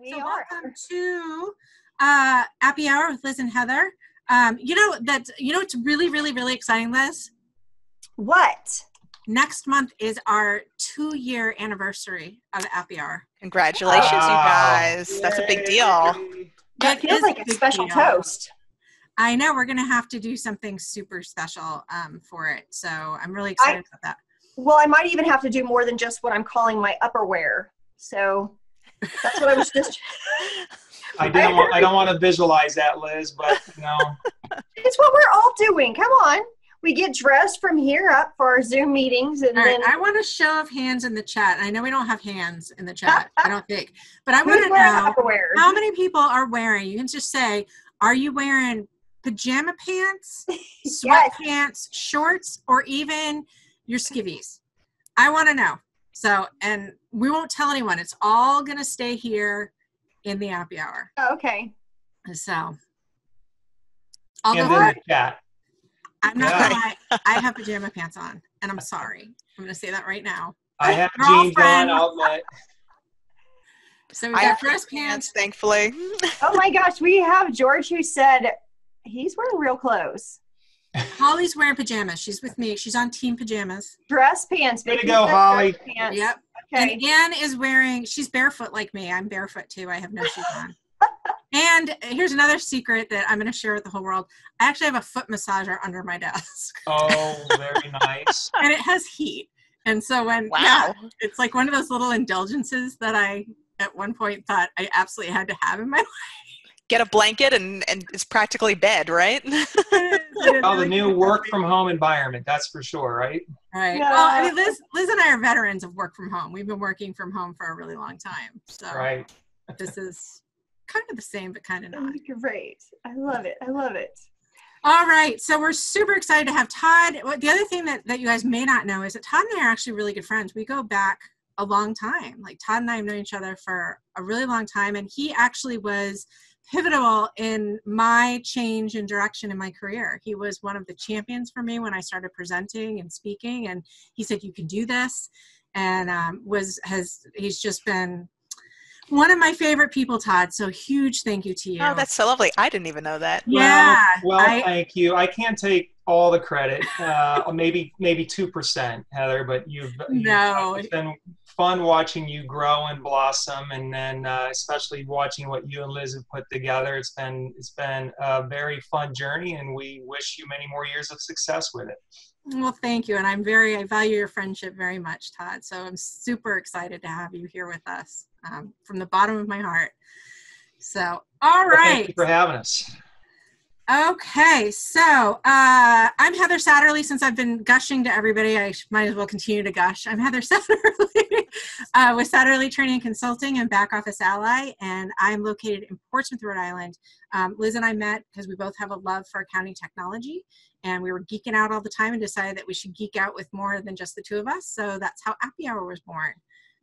We so are. welcome to uh, Happy Hour with Liz and Heather. Um, you know that you know it's really, really, really exciting, Liz. What? Next month is our two-year anniversary of Happy Hour. Congratulations, Wow. you guys. That's a big deal. That It feels like a a special deal. toast. I know we're gonna have to do something super special um, for it, so I'm really excited about that. Well, I might even have to do more than just what I'm calling my upperwear. So that's what I was just. I don't want, I don't want to visualize that, Liz, but you know, It's what we're all doing. Come on. We get dressed from here up for our Zoom meetings, and All right, then I want a show of hands in the chat. I know we don't have hands in the chat. I don't think, but I want to know upperwear? how many people are wearing. You can just say, "Are you wearing pajama pants, Yes. sweatpants, shorts, or even your skivvies?" I want to know. So, and we won't tell anyone. It's all gonna stay here in the happy hour. Oh, okay. So, I'll and go in for the chat. I'm not Yeah. gonna lie. I have pajama pants on, and I'm sorry. I'm gonna say that right now. I have We're all jeans on. I'll admit. So we I got have dress pants, pants. thankfully. Oh my gosh, we have George who said he's wearing real clothes. Holly's wearing pajamas. She's with me. She's on team pajamas. Dress pants. Way to go, Holly. Pants. Yep. Okay. And Anne is wearing. She's barefoot like me. I'm barefoot too. I have no shoes on. and here's another secret that I'm going to share with the whole world. I actually have a foot massager under my desk, Oh, very nice. and it has heat. And so when Wow. yeah, it's like one of those little indulgences that I at one point thought I absolutely had to have in my life. Get a blanket and, and it's practically bed, right? Oh, the new work from home environment. That's for sure, right? Right. Yeah. Well, I mean, Liz, Liz and I are veterans of work from home. We've been working from home for a really long time. So Right. this is kind of the same, but kind of not. Great. I love it. I love it. All right. So we're super excited to have Todd. What- The other thing that, that you guys may not know is that Todd and I are actually really good friends. We go back a long time. Like Todd and I have known each other for a really long time. And he actually was pivotal in my change in direction in my career. He was one of the champions for me when I started presenting and speaking. And he said, you can do this. And um, was, has, he's just been one of my favorite people, Todd. So huge thank you to you. Oh, that's so lovely. I didn't even know that. yeah. Well, well I- thank you. I can't take all the credit. Uh, maybe maybe two percent, Heather. But you've, you've No. Been fun watching you grow and blossom, and then uh, especially watching what you and Liz have put together. It's been it's been a very fun journey, and we wish you many more years of success with it. Well, thank you. And I'm very, I value your friendship very much, Todd. So I'm super excited to have you here with us um, from the bottom of my heart. So, all right. But Thank you for having us. Okay. So uh, I'm Heather Satterley. Since I've been gushing to everybody, I might as well continue to gush. I'm Heather Satterley uh, with Satterley Training and Consulting and Back Office Ally, and I'm located in Portsmouth, Rhode Island. Um, Liz and I met because we both have a love for accounting technology, and we were geeking out all the time and decided that we should geek out with more than just the two of us. So that's how Happy Hour was born.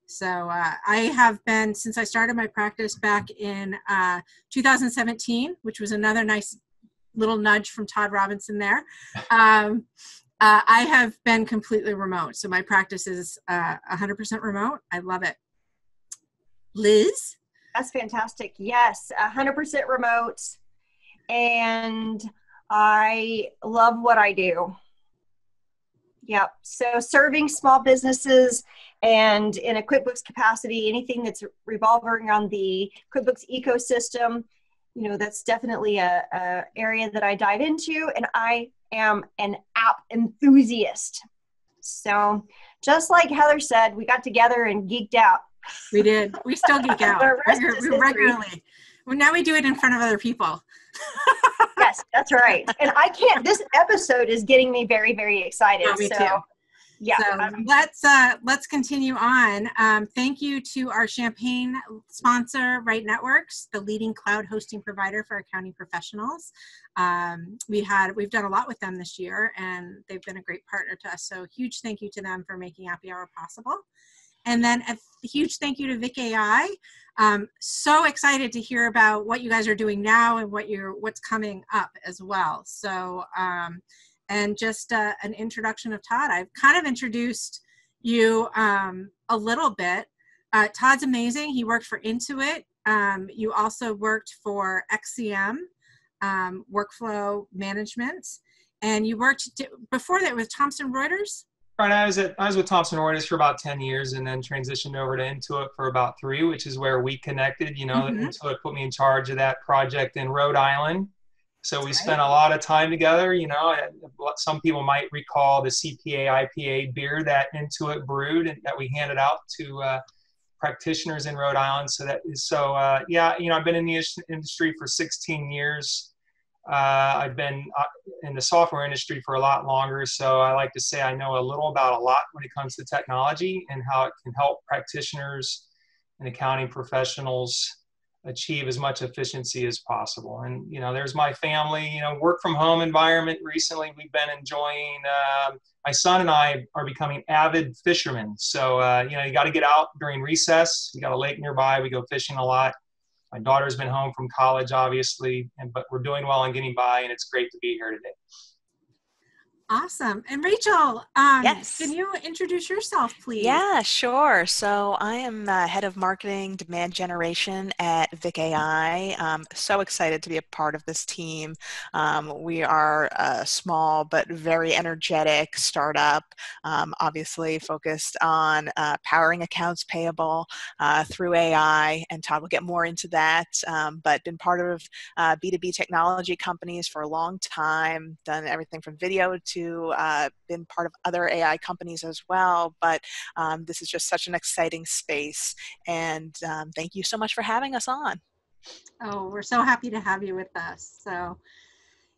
So uh, I have been since I started my practice back in uh, 2017, which was another nice little nudge from Todd Robinson there. Um, uh, I have been completely remote, so my practice is uh, 100% remote. I love it. Liz, That's fantastic. Yes, 100% remote. And I love what I do. Yep. So serving small businesses and in a QuickBooks capacity, anything that's revolving around the QuickBooks ecosystem, you know, that's definitely a, a area that I dive into. And I am an app enthusiast. So just like Heather said, we got together and geeked out. we did. We still geek out The rest Regu- is history. regularly. Well, now we do it in front of other people. yes, that's right. And I can't. This episode is getting me very, very excited. Yeah, me so, too. Yeah, so I'm- let's uh, let's continue on. Um, thank you to our Champagne sponsor, Right Networks, the leading cloud hosting provider for accounting professionals. Um, we had we've done a lot with them this year, and they've been a great partner to us. So huge thank you to them for making Happy Hour possible. And then a huge thank you to Vic AI. Um, so excited to hear about what you guys are doing now and what you're what's coming up as well. So um, and just uh, an introduction of Todd. I've kind of introduced you um, a little bit. Uh, Todd's amazing. He worked for Intuit Um, you also worked for XCM, um, Workflow Management, and you worked before that with Thomson Reuters. Right, I was at I was with Thomson Reuters for about ten years, and then transitioned over to Intuit for about three, which is where we connected. You know, mm-hmm. Intuit put me in charge of that project in Rhode Island. So we spent a lot of time together. You know, some people might recall the CPA IPA beer that Intuit brewed and that we handed out to uh, practitioners in Rhode Island. So that is so. Uh, yeah, you know, I've been in the industry for 16 years. Uh, I've been uh, in the software industry for a lot longer, so I like to say I know a little about a lot when it comes to technology and how it can help practitioners and accounting professionals achieve as much efficiency as possible. And you know, there's my family. You know, work from home environment. Recently, we've been enjoying. Uh, my son and I are becoming avid fishermen. So uh, you know, you got to get out during recess. You got a lake nearby. We go fishing a lot my daughter's been home from college, obviously, and but we're doing well and getting by, and it's great to be here today. Awesome. And Rachel, um, yes. can you introduce yourself, please? Yeah, sure. So I am uh, head of marketing demand generation at Vic AI. I'm so excited to be a part of this team. Um, we are a small but very energetic startup, um, obviously focused on uh, powering accounts payable uh, through AI. And Todd will get more into that, um, but been part of B2B uh, technology companies for a long time, done everything from video to to uh, been part of other AI companies as well. But um, this is just such an exciting space. And um, thank you so much for having us on. Oh, we're so happy to have you with us. So,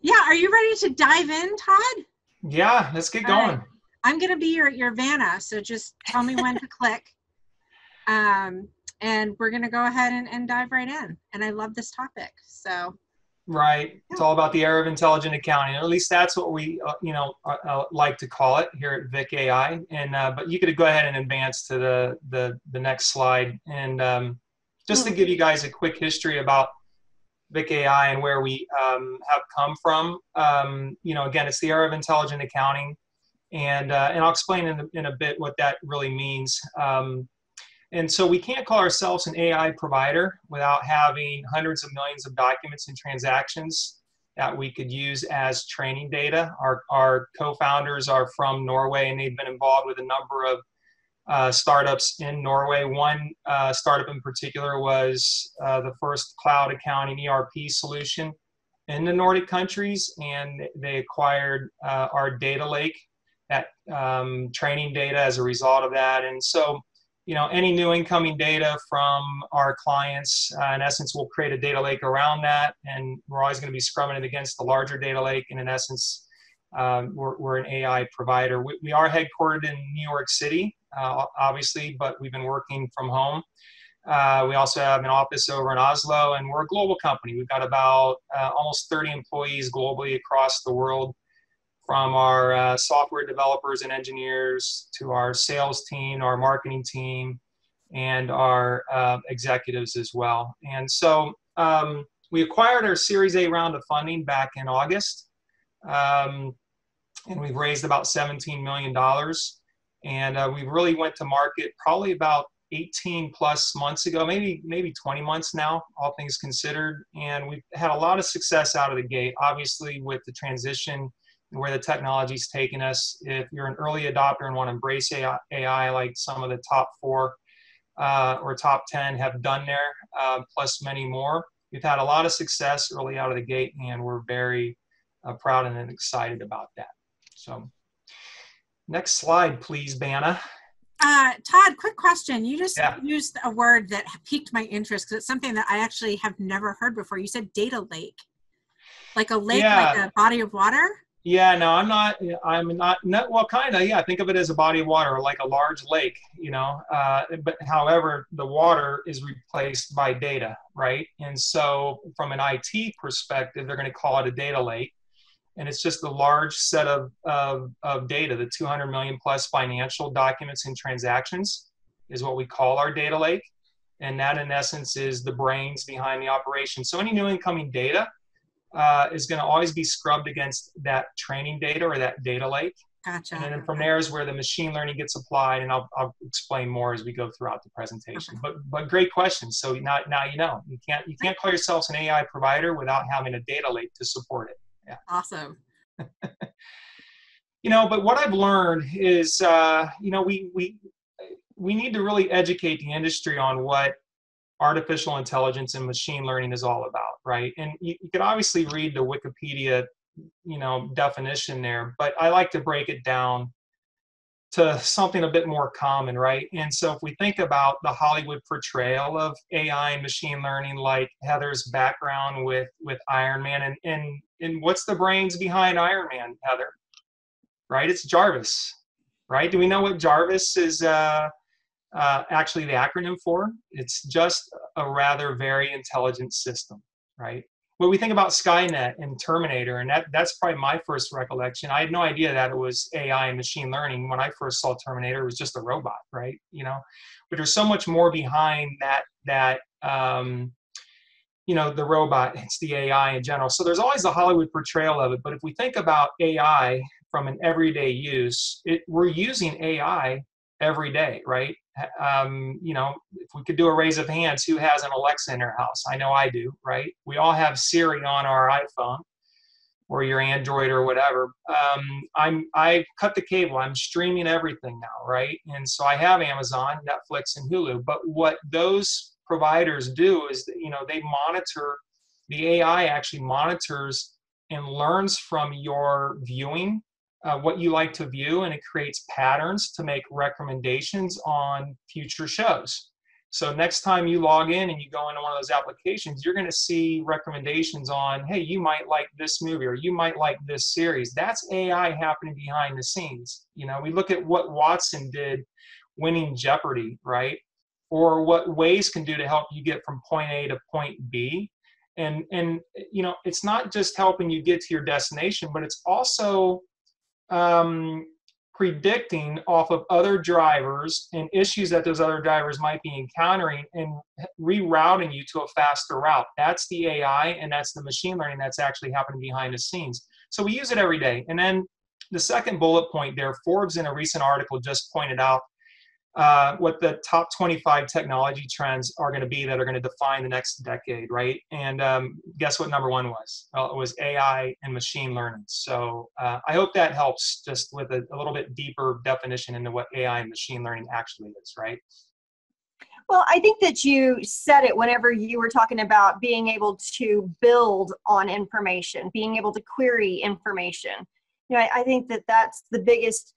yeah, are you ready to dive in, Todd? Yeah, let's get going. Right. I'm going to be your, your Vanna, so just tell me when to click. Um, and we're going to go ahead and, and dive right in. And I love this topic. So, right? It's all about the era of intelligent accounting. At least that's what we, uh, you know, uh, uh, like to call it here at Vic AI. And uh, but you could go ahead and advance to the the, the next slide. And um, just to give you guys a quick history about Vic AI and where we um, have come from. Um, you know, again, it's the era of intelligent accounting, and uh, and I'll explain in, in a bit what that really means. Um, and so we can't call ourselves an AI provider without having hundreds of millions of documents and transactions that we could use as training data. Our, our co-founders are from Norway and they've been involved with a number of uh, startups in Norway. One uh, startup in particular was uh, the first cloud accounting ERP solution in the Nordic countries, and they acquired uh, our data lake, that um, training data as a result of that. And so you know, any new incoming data from our clients, uh, in essence, we'll create a data lake around that, and we're always going to be scrubbing it against the larger data lake. And in essence, um, we're, we're an AI provider. We, we, are headquartered in New York City, uh, obviously, but we've been working from home. Uh, we also have an office over in Oslo, and we're a global company. We've got about uh, almost 30 employees globally across the world from our uh, software developers and engineers to our sales team, our marketing team, and our uh, executives as well. And so um, we acquired our Series A round of funding back in August, um, and we've raised about $17 million. And uh, we really went to market probably about 18 plus months ago, maybe maybe 20 months now, all things considered. And we've had a lot of success out of the gate. Obviously, with the transition where the technology's taking us. If you're an early adopter and want to embrace AI, AI like some of the top four uh, or top 10 have done there, uh, plus many more, we've had a lot of success early out of the gate, and we're very uh, proud and excited about that. So, next slide, please, Vanna. Uh, Todd, quick question. You just yeah. used a word that piqued my interest because it's something that I actually have never heard before. You said data lake, like a lake, yeah. like a body of water. Yeah, no, I'm not. I'm not. not well, kind of. Yeah, think of it as a body of water, like a large lake. You know, uh, but however, the water is replaced by data, right? And so, from an IT perspective, they're going to call it a data lake, and it's just a large set of of, of data. The 200 million plus financial documents and transactions is what we call our data lake, and that, in essence, is the brains behind the operation. So, any new incoming data uh, is going to always be scrubbed against that training data or that data lake. Gotcha. And then from there is where the machine learning gets applied, and I'll, I'll explain more as we go throughout the presentation. But but great question. So now now you know you can't you can't call yourselves an AI provider without having a data lake to support it. Yeah. Awesome. you know, but what I've learned is uh, you know we we we need to really educate the industry on what artificial intelligence and machine learning is all about, right? And you, you could obviously read the Wikipedia you know definition there but i like to break it down to something a bit more common right? And so if we think about the hollywood portrayal of ai and machine learning like heather's background with with iron man and and, and what's the brains behind iron man heather? Right? It's jarvis right? Do we know what jarvis is uh, uh, actually the acronym for it's just a rather very intelligent system right when we think about Skynet and Terminator, and that, that's probably my first recollection. I had no idea that it was AI and machine learning. When I first saw Terminator, it was just a robot, right? You know, but there's so much more behind that that um, you know the robot. It's the AI in general. So there's always the Hollywood portrayal of it. But if we think about AI from an everyday use, it, we're using AI every day, right? Um, you know, if we could do a raise of hands, who has an Alexa in their house? I know I do, right? We all have Siri on our iPhone or your Android or whatever. Um, I'm I cut the cable. I'm streaming everything now, right? And so I have Amazon, Netflix, and Hulu. But what those providers do is that you know they monitor. The AI actually monitors and learns from your viewing uh, what you like to view and it creates patterns to make recommendations on future shows. So next time you log in and you go into one of those applications, you're going to see recommendations on, hey, you might like this movie or you might like this series. That's AI happening behind the scenes. You know, we look at what Watson did winning Jeopardy, right? Or what Waze can do to help you get from point A to point B. And and you know, it's not just helping you get to your destination, but it's also um, predicting off of other drivers and issues that those other drivers might be encountering and rerouting you to a faster route. That's the AI and that's the machine learning that's actually happening behind the scenes. So we use it every day. And then the second bullet point there, Forbes in a recent article just pointed out uh, what the top 25 technology trends are going to be that are going to define the next decade, right? And um, guess what number one was? Well, it was AI and machine learning. So uh, I hope that helps just with a, a little bit deeper definition into what AI and machine learning actually is, right? Well, I think that you said it whenever you were talking about being able to build on information, being able to query information. You know, I, I think that that's the biggest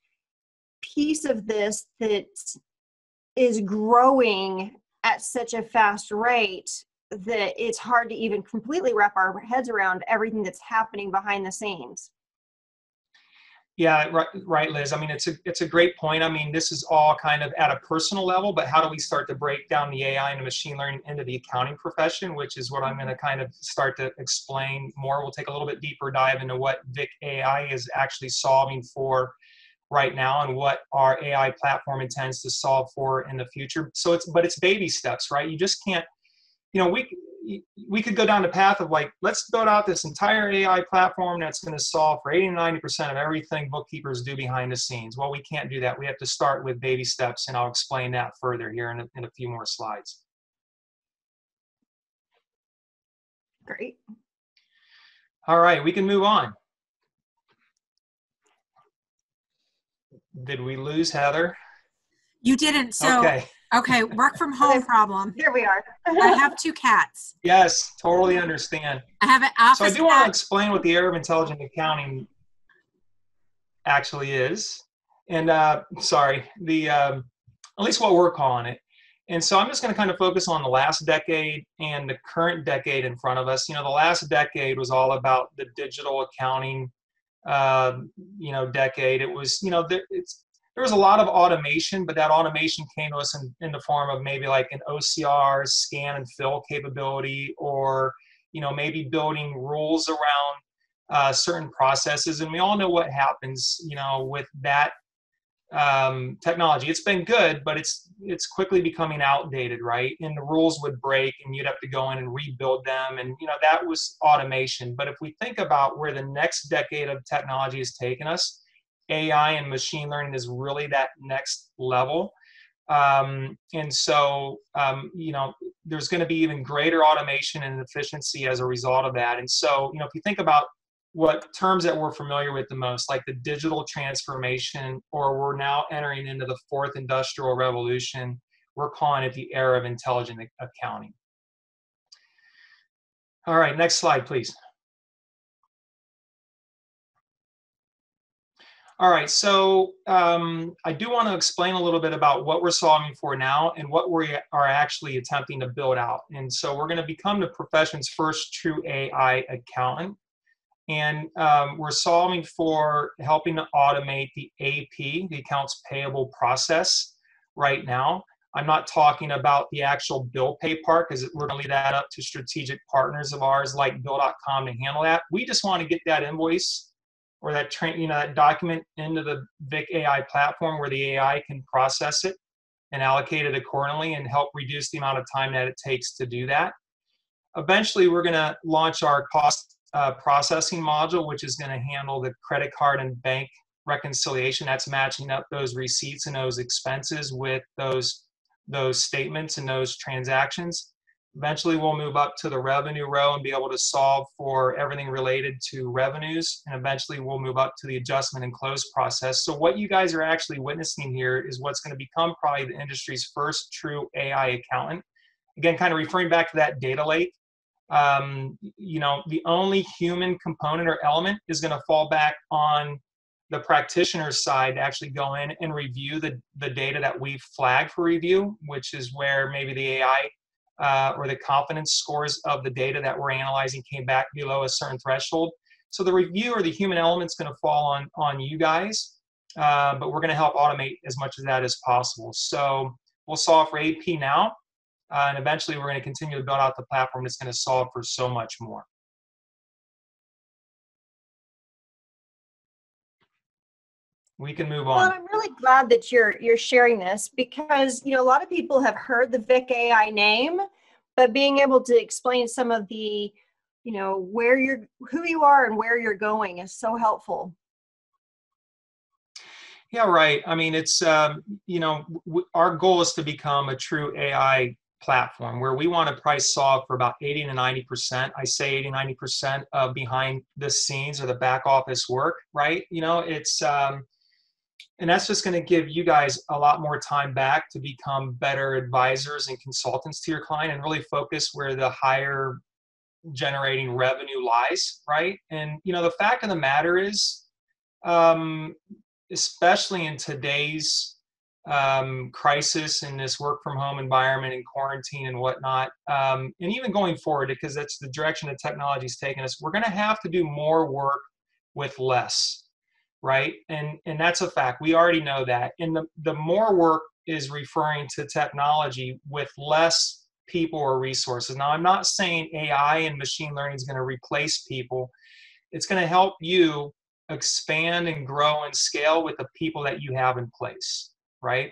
piece of this that is growing at such a fast rate that it's hard to even completely wrap our heads around everything that's happening behind the scenes. Yeah, right, right, Liz. I mean, it's a it's a great point. I mean, this is all kind of at a personal level, but how do we start to break down the AI and the machine learning into the accounting profession, which is what I'm going to kind of start to explain more. We'll take a little bit deeper dive into what Vic AI is actually solving for right now and what our AI platform intends to solve for in the future. So it's but it's baby steps, right? You just can't, you know, we we could go down the path of like let's build out this entire AI platform that's going to solve for 80 to 90 percent of everything bookkeepers do behind the scenes. Well, we can't do that. We have to start with baby steps, and I'll explain that further here in a, in a few more slides. Great. All right, we can move on. Did we lose Heather? You didn't. So okay. okay, work from home problem. Here we are. I have two cats. Yes, totally understand. I have an office. So I do cat. want to explain what the era of intelligent accounting actually is, and uh, sorry, the um, at least what we're calling it. And so I'm just going to kind of focus on the last decade and the current decade in front of us. You know, the last decade was all about the digital accounting uh, you know decade. It was you know there, there was a lot of automation, but that automation came to us in, in the form of maybe like an OCR scan and fill capability, or you know maybe building rules around uh, certain processes. And we all know what happens, you know, with that um, technology. It's been good, but it's it's quickly becoming outdated, right? And the rules would break, and you'd have to go in and rebuild them, and you know that was automation. But if we think about where the next decade of technology has taken us, AI and machine learning is really that next level. Um, and so, um, you know, there's going to be even greater automation and efficiency as a result of that. And so, you know, if you think about what terms that we're familiar with the most, like the digital transformation, or we're now entering into the fourth industrial revolution, we're calling it the era of intelligent accounting. All right, next slide, please. All right, so um, I do want to explain a little bit about what we're solving for now and what we are actually attempting to build out. And so we're going to become the profession's first true AI accountant. And um, we're solving for helping to automate the AP, the accounts payable process right now. I'm not talking about the actual bill pay part because we're going to leave that up to strategic partners of ours like Bill.com to handle that. We just want to get that invoice or that you know, that document into the Vic AI platform where the AI can process it and allocate it accordingly and help reduce the amount of time that it takes to do that. Eventually, we're going to launch our cost uh, processing module, which is going to handle the credit card and bank reconciliation. That's matching up those receipts and those expenses with those those statements and those transactions. Eventually, we'll move up to the revenue row and be able to solve for everything related to revenues. And eventually, we'll move up to the adjustment and close process. So, what you guys are actually witnessing here is what's going to become probably the industry's first true AI accountant. Again, kind of referring back to that data lake. Um, you know, the only human component or element is going to fall back on the practitioner's side to actually go in and review the, the data that we flag for review, which is where maybe the AI uh, or the confidence scores of the data that we're analyzing came back below a certain threshold. So the review or the human element is going to fall on, on you guys, uh, but we're going to help automate as much of that as possible. So we'll solve for AP now, uh, and eventually we're going to continue to build out the platform that's going to solve for so much more. we can move on. Well, I'm really glad that you're you're sharing this because you know a lot of people have heard the Vic AI name, but being able to explain some of the you know where you're who you are and where you're going is so helpful. Yeah, right. I mean, it's um, you know w- our goal is to become a true AI platform where we want to price solve for about 80 to 90 percent. I say 80, 90 percent of behind the scenes or the back office work. Right? You know, it's um, and that's just going to give you guys a lot more time back to become better advisors and consultants to your client and really focus where the higher generating revenue lies right and you know the fact of the matter is um, especially in today's um, crisis in this work from home environment and quarantine and whatnot um, and even going forward because that's the direction that technology is taking us we're going to have to do more work with less right? And and that's a fact. We already know that. And the, the more work is referring to technology with less people or resources. Now, I'm not saying AI and machine learning is going to replace people. It's going to help you expand and grow and scale with the people that you have in place, right?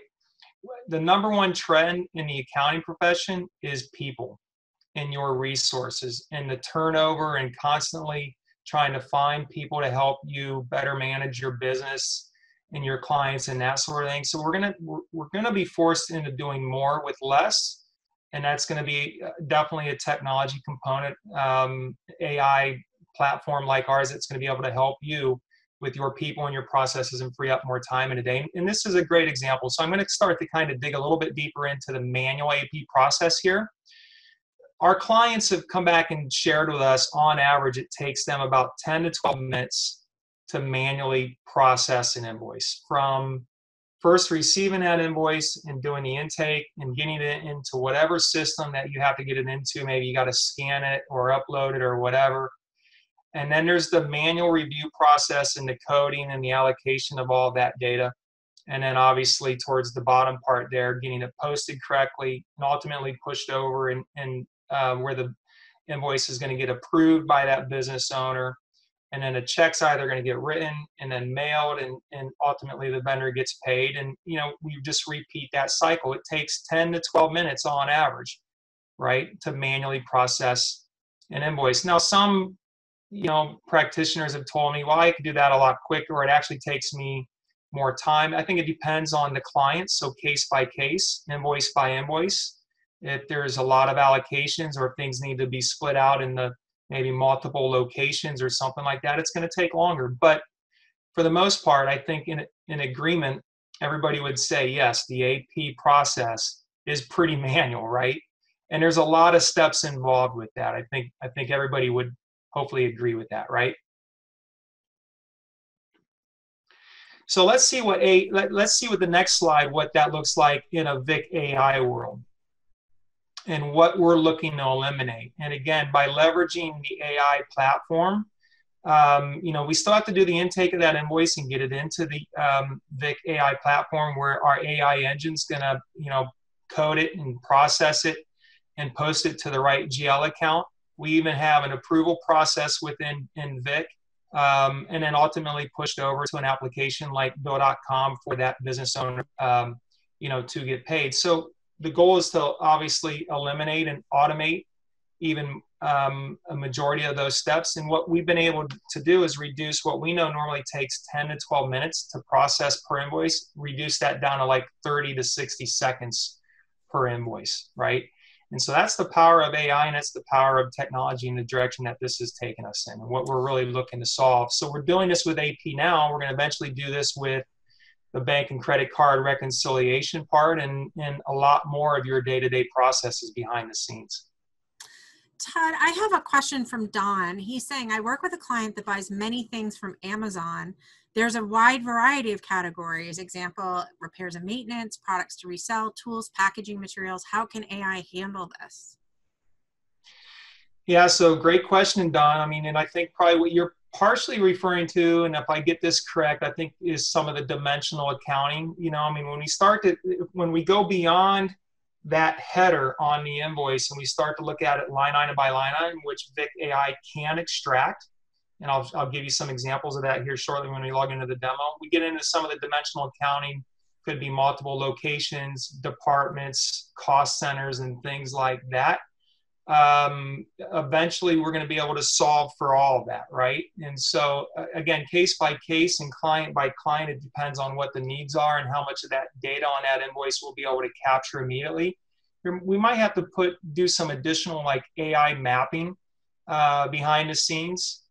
The number one trend in the accounting profession is people and your resources and the turnover and constantly trying to find people to help you better manage your business and your clients and that sort of thing. So we're gonna we're, gonna be forced into doing more with less, and that's gonna be uh, definitely a technology component, um, AI platform like ours that's gonna be able to help you with your people and your processes and free up more time in a day. And this is a great example. So I'm gonna start to kind of dig a little bit deeper into the manual AP process here our clients have come back and shared with us on average it takes them about 10 to 12 minutes to manually process an invoice from first receiving that invoice and doing the intake and getting it into whatever system that you have to get it into maybe you got to scan it or upload it or whatever and then there's the manual review process and the coding and the allocation of all that data. And then obviously towards the bottom part there getting it posted correctly and ultimately pushed over and, and uh, where the invoice is going to get approved by that business owner. And then a check's either going to get written and then mailed and, and ultimately the vendor gets paid. And you know we just repeat that cycle. It takes 10 to 12 minutes on average right to manually process an invoice. Now some you know, practitioners have told me, well, I could do that a lot quicker, it actually takes me more time. I think it depends on the client, so case by case, invoice by invoice. If there's a lot of allocations or things need to be split out in the maybe multiple locations or something like that, it's going to take longer. But for the most part, I think in, in agreement, everybody would say yes, the AP process is pretty manual, right? And there's a lot of steps involved with that. I think I think everybody would hopefully agree with that, right? So let's see what a let, let's see what the next slide what that looks like in a Vic AI world and what we're looking to eliminate. And again, by leveraging the AI platform, um, you know, we still have to do the intake of that invoice and get it into the um, Vic AI platform where our AI engine's going to, you know, code it and process it and post it to the right GL account. We even have an approval process within in Vic, um, and then ultimately pushed over to an application like Bill.com for that business owner, um, you know, to get paid. So the goal is to obviously eliminate and automate even um, a majority of those steps. And what we've been able to do is reduce what we know normally takes 10 to 12 minutes to process per invoice, reduce that down to like 30 to 60 seconds per invoice, right? And so that's the power of AI and that's the power of technology and the direction that this has taken us in and what we're really looking to solve. So we're doing this with AP now. We're going to eventually do this with the bank and credit card reconciliation part and, and a lot more of your day-to-day processes behind the scenes. Todd, I have a question from Don. He's saying, I work with a client that buys many things from Amazon. There's a wide variety of categories. Example, repairs and maintenance, products to resell, tools, packaging materials. How can AI handle this? Yeah, so great question, Don. I mean, and I think probably what you're partially referring to, and if I get this correct, I think is some of the dimensional accounting. You know, I mean, when we start to, when we go beyond that header on the invoice and we start to look at it line item by line item, which Vic AI can extract. And I'll, I'll give you some examples of that here shortly when we log into the demo. We get into some of the dimensional accounting, could be multiple locations, departments, cost centers, and things like that. Um, eventually, we're going to be able to solve for all of that, right? And so, again, case by case and client by client, it depends on what the needs are and how much of that data on that invoice we'll be able to capture immediately. We might have to put do some additional like AI mapping uh, behind the scenes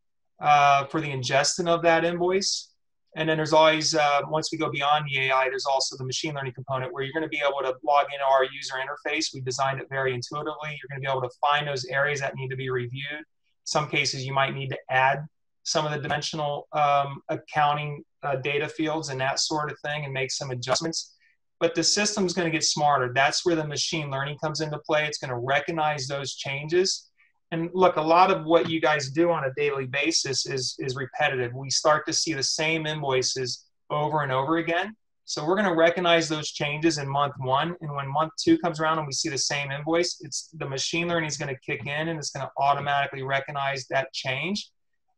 uh, for the ingestion of that invoice. And then there's always, uh, once we go beyond the AI, there's also the machine learning component where you're going to be able to log into our user interface. We designed it very intuitively. You're going to be able to find those areas that need to be reviewed. Some cases you might need to add some of the dimensional um, accounting uh, data fields and that sort of thing and make some adjustments. But the system's going to get smarter. That's where the machine learning comes into play. It's going to recognize those changes and look a lot of what you guys do on a daily basis is is repetitive. We start to see the same invoices over and over again. So we're going to recognize those changes in month one. And when month two comes around and we see the same invoice it's the machine learning is going to kick in and it's going to automatically recognize that change.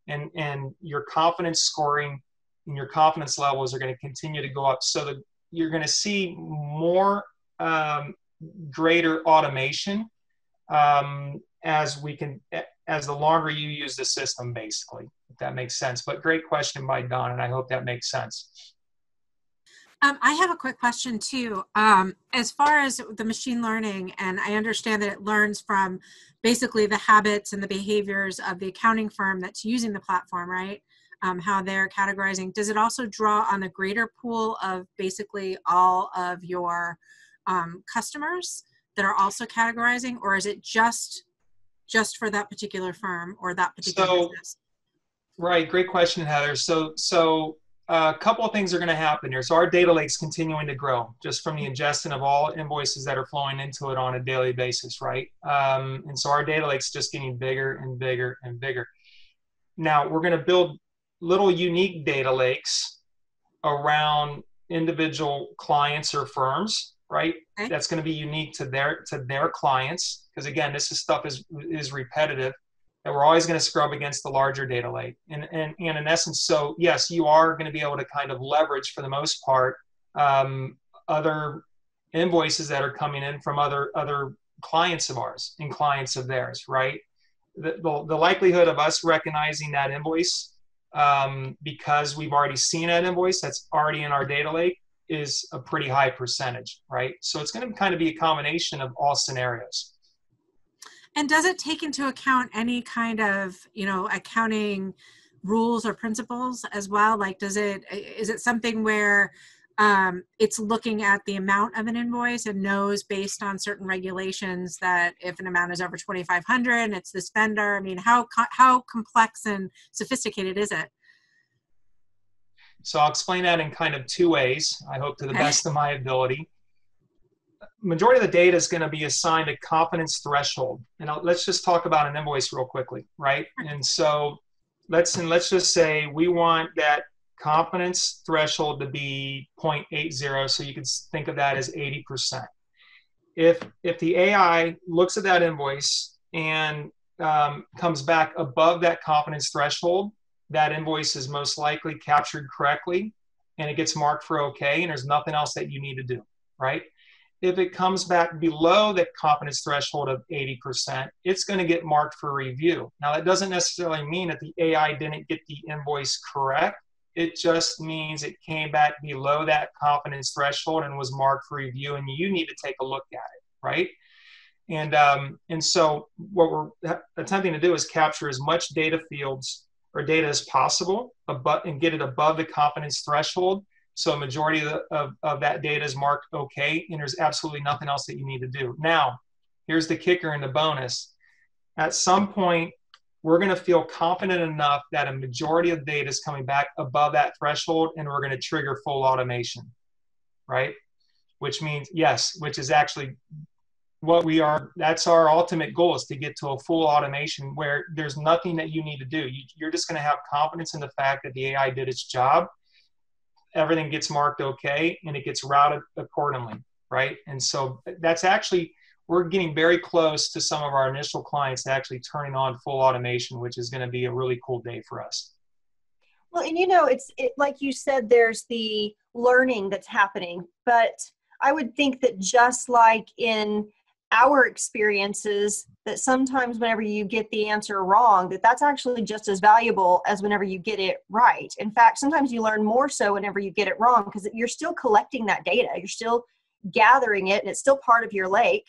And and your confidence scoring and your confidence levels are going to continue to go up. So that you're going to see more um, greater automation. Um, as we can as the longer you use the system basically if that makes sense but great question by don and i hope that makes sense um, I have a quick question too. Um, as far as the machine learning, and I understand that it learns from basically the habits and the behaviors of the accounting firm that's using the platform, right? Um, how they're categorizing. Does it also draw on the greater pool of basically all of your um, customers that are also categorizing, or is it just just for that particular firm or that particular so, business? Right, great question, Heather. So, so uh, a couple of things are going to happen here. So our data lake's continuing to grow just from the ingestion of all invoices that are flowing into it on a daily basis, right? Um, and so our data lake's just getting bigger and bigger and bigger. Now we're going to build little unique data lakes around individual clients or firms right? Okay. That's going to be unique to their to their clients because again, this is stuff is is repetitive that we're always going to scrub against the larger data lake. And, and, and in essence, so yes, you are going to be able to kind of leverage for the most part um, other invoices that are coming in from other other clients of ours and clients of theirs, right? the, the, the likelihood of us recognizing that invoice um, because we've already seen that invoice that's already in our data lake is a pretty high percentage, right? So it's going to kind of be a combination of all scenarios. And does it take into account any kind of, you know, accounting rules or principles as well? Like, does it, is it something where um, it's looking at the amount of an invoice and knows based on certain regulations that if an amount is over 2500 and it's this vendor, I mean, how, how complex and sophisticated is it? So I'll explain that in kind of two ways, I hope to the best of my ability. Majority of the data is going to be assigned a confidence threshold. And I'll, let's just talk about an invoice real quickly, right? And so let's and let's just say we want that confidence threshold to be 0.80 so you can think of that as 80% if if the ai looks at that invoice and um, comes back above that confidence threshold that invoice is most likely captured correctly and it gets marked for okay and there's nothing else that you need to do right if it comes back below that confidence threshold of 80%, it's going to get marked for review. Now, that doesn't necessarily mean that the AI didn't get the invoice correct. It just means it came back below that confidence threshold and was marked for review, and you need to take a look at it, right? And um, and so what we're attempting to do is capture as much data fields or data as possible above, and get it above the confidence threshold. So a majority of, the, of, of that data is marked okay, and there's absolutely nothing else that you need to do. Now, here's the kicker and the bonus. At some point, we're going to feel confident enough that a majority of data is coming back above that threshold and we're going to trigger full automation right which means yes which is actually what we are that's our ultimate goal is to get to a full automation where there's nothing that you need to do. You, you're just going to have confidence in the fact that the ai did its job. Everything gets marked okay and it gets routed accordingly right? And so that's actually we're getting very close to some of our initial clients actually turning on full automation, which is going to be a really cool day for us. Well, and you know, it's it, like you said, there's the learning that's happening, but I would think that just like in our experiences, that sometimes whenever you get the answer wrong, that that's actually just as valuable as whenever you get it right. In fact, sometimes you learn more so whenever you get it wrong because you're still collecting that data, you're still gathering it, and it's still part of your lake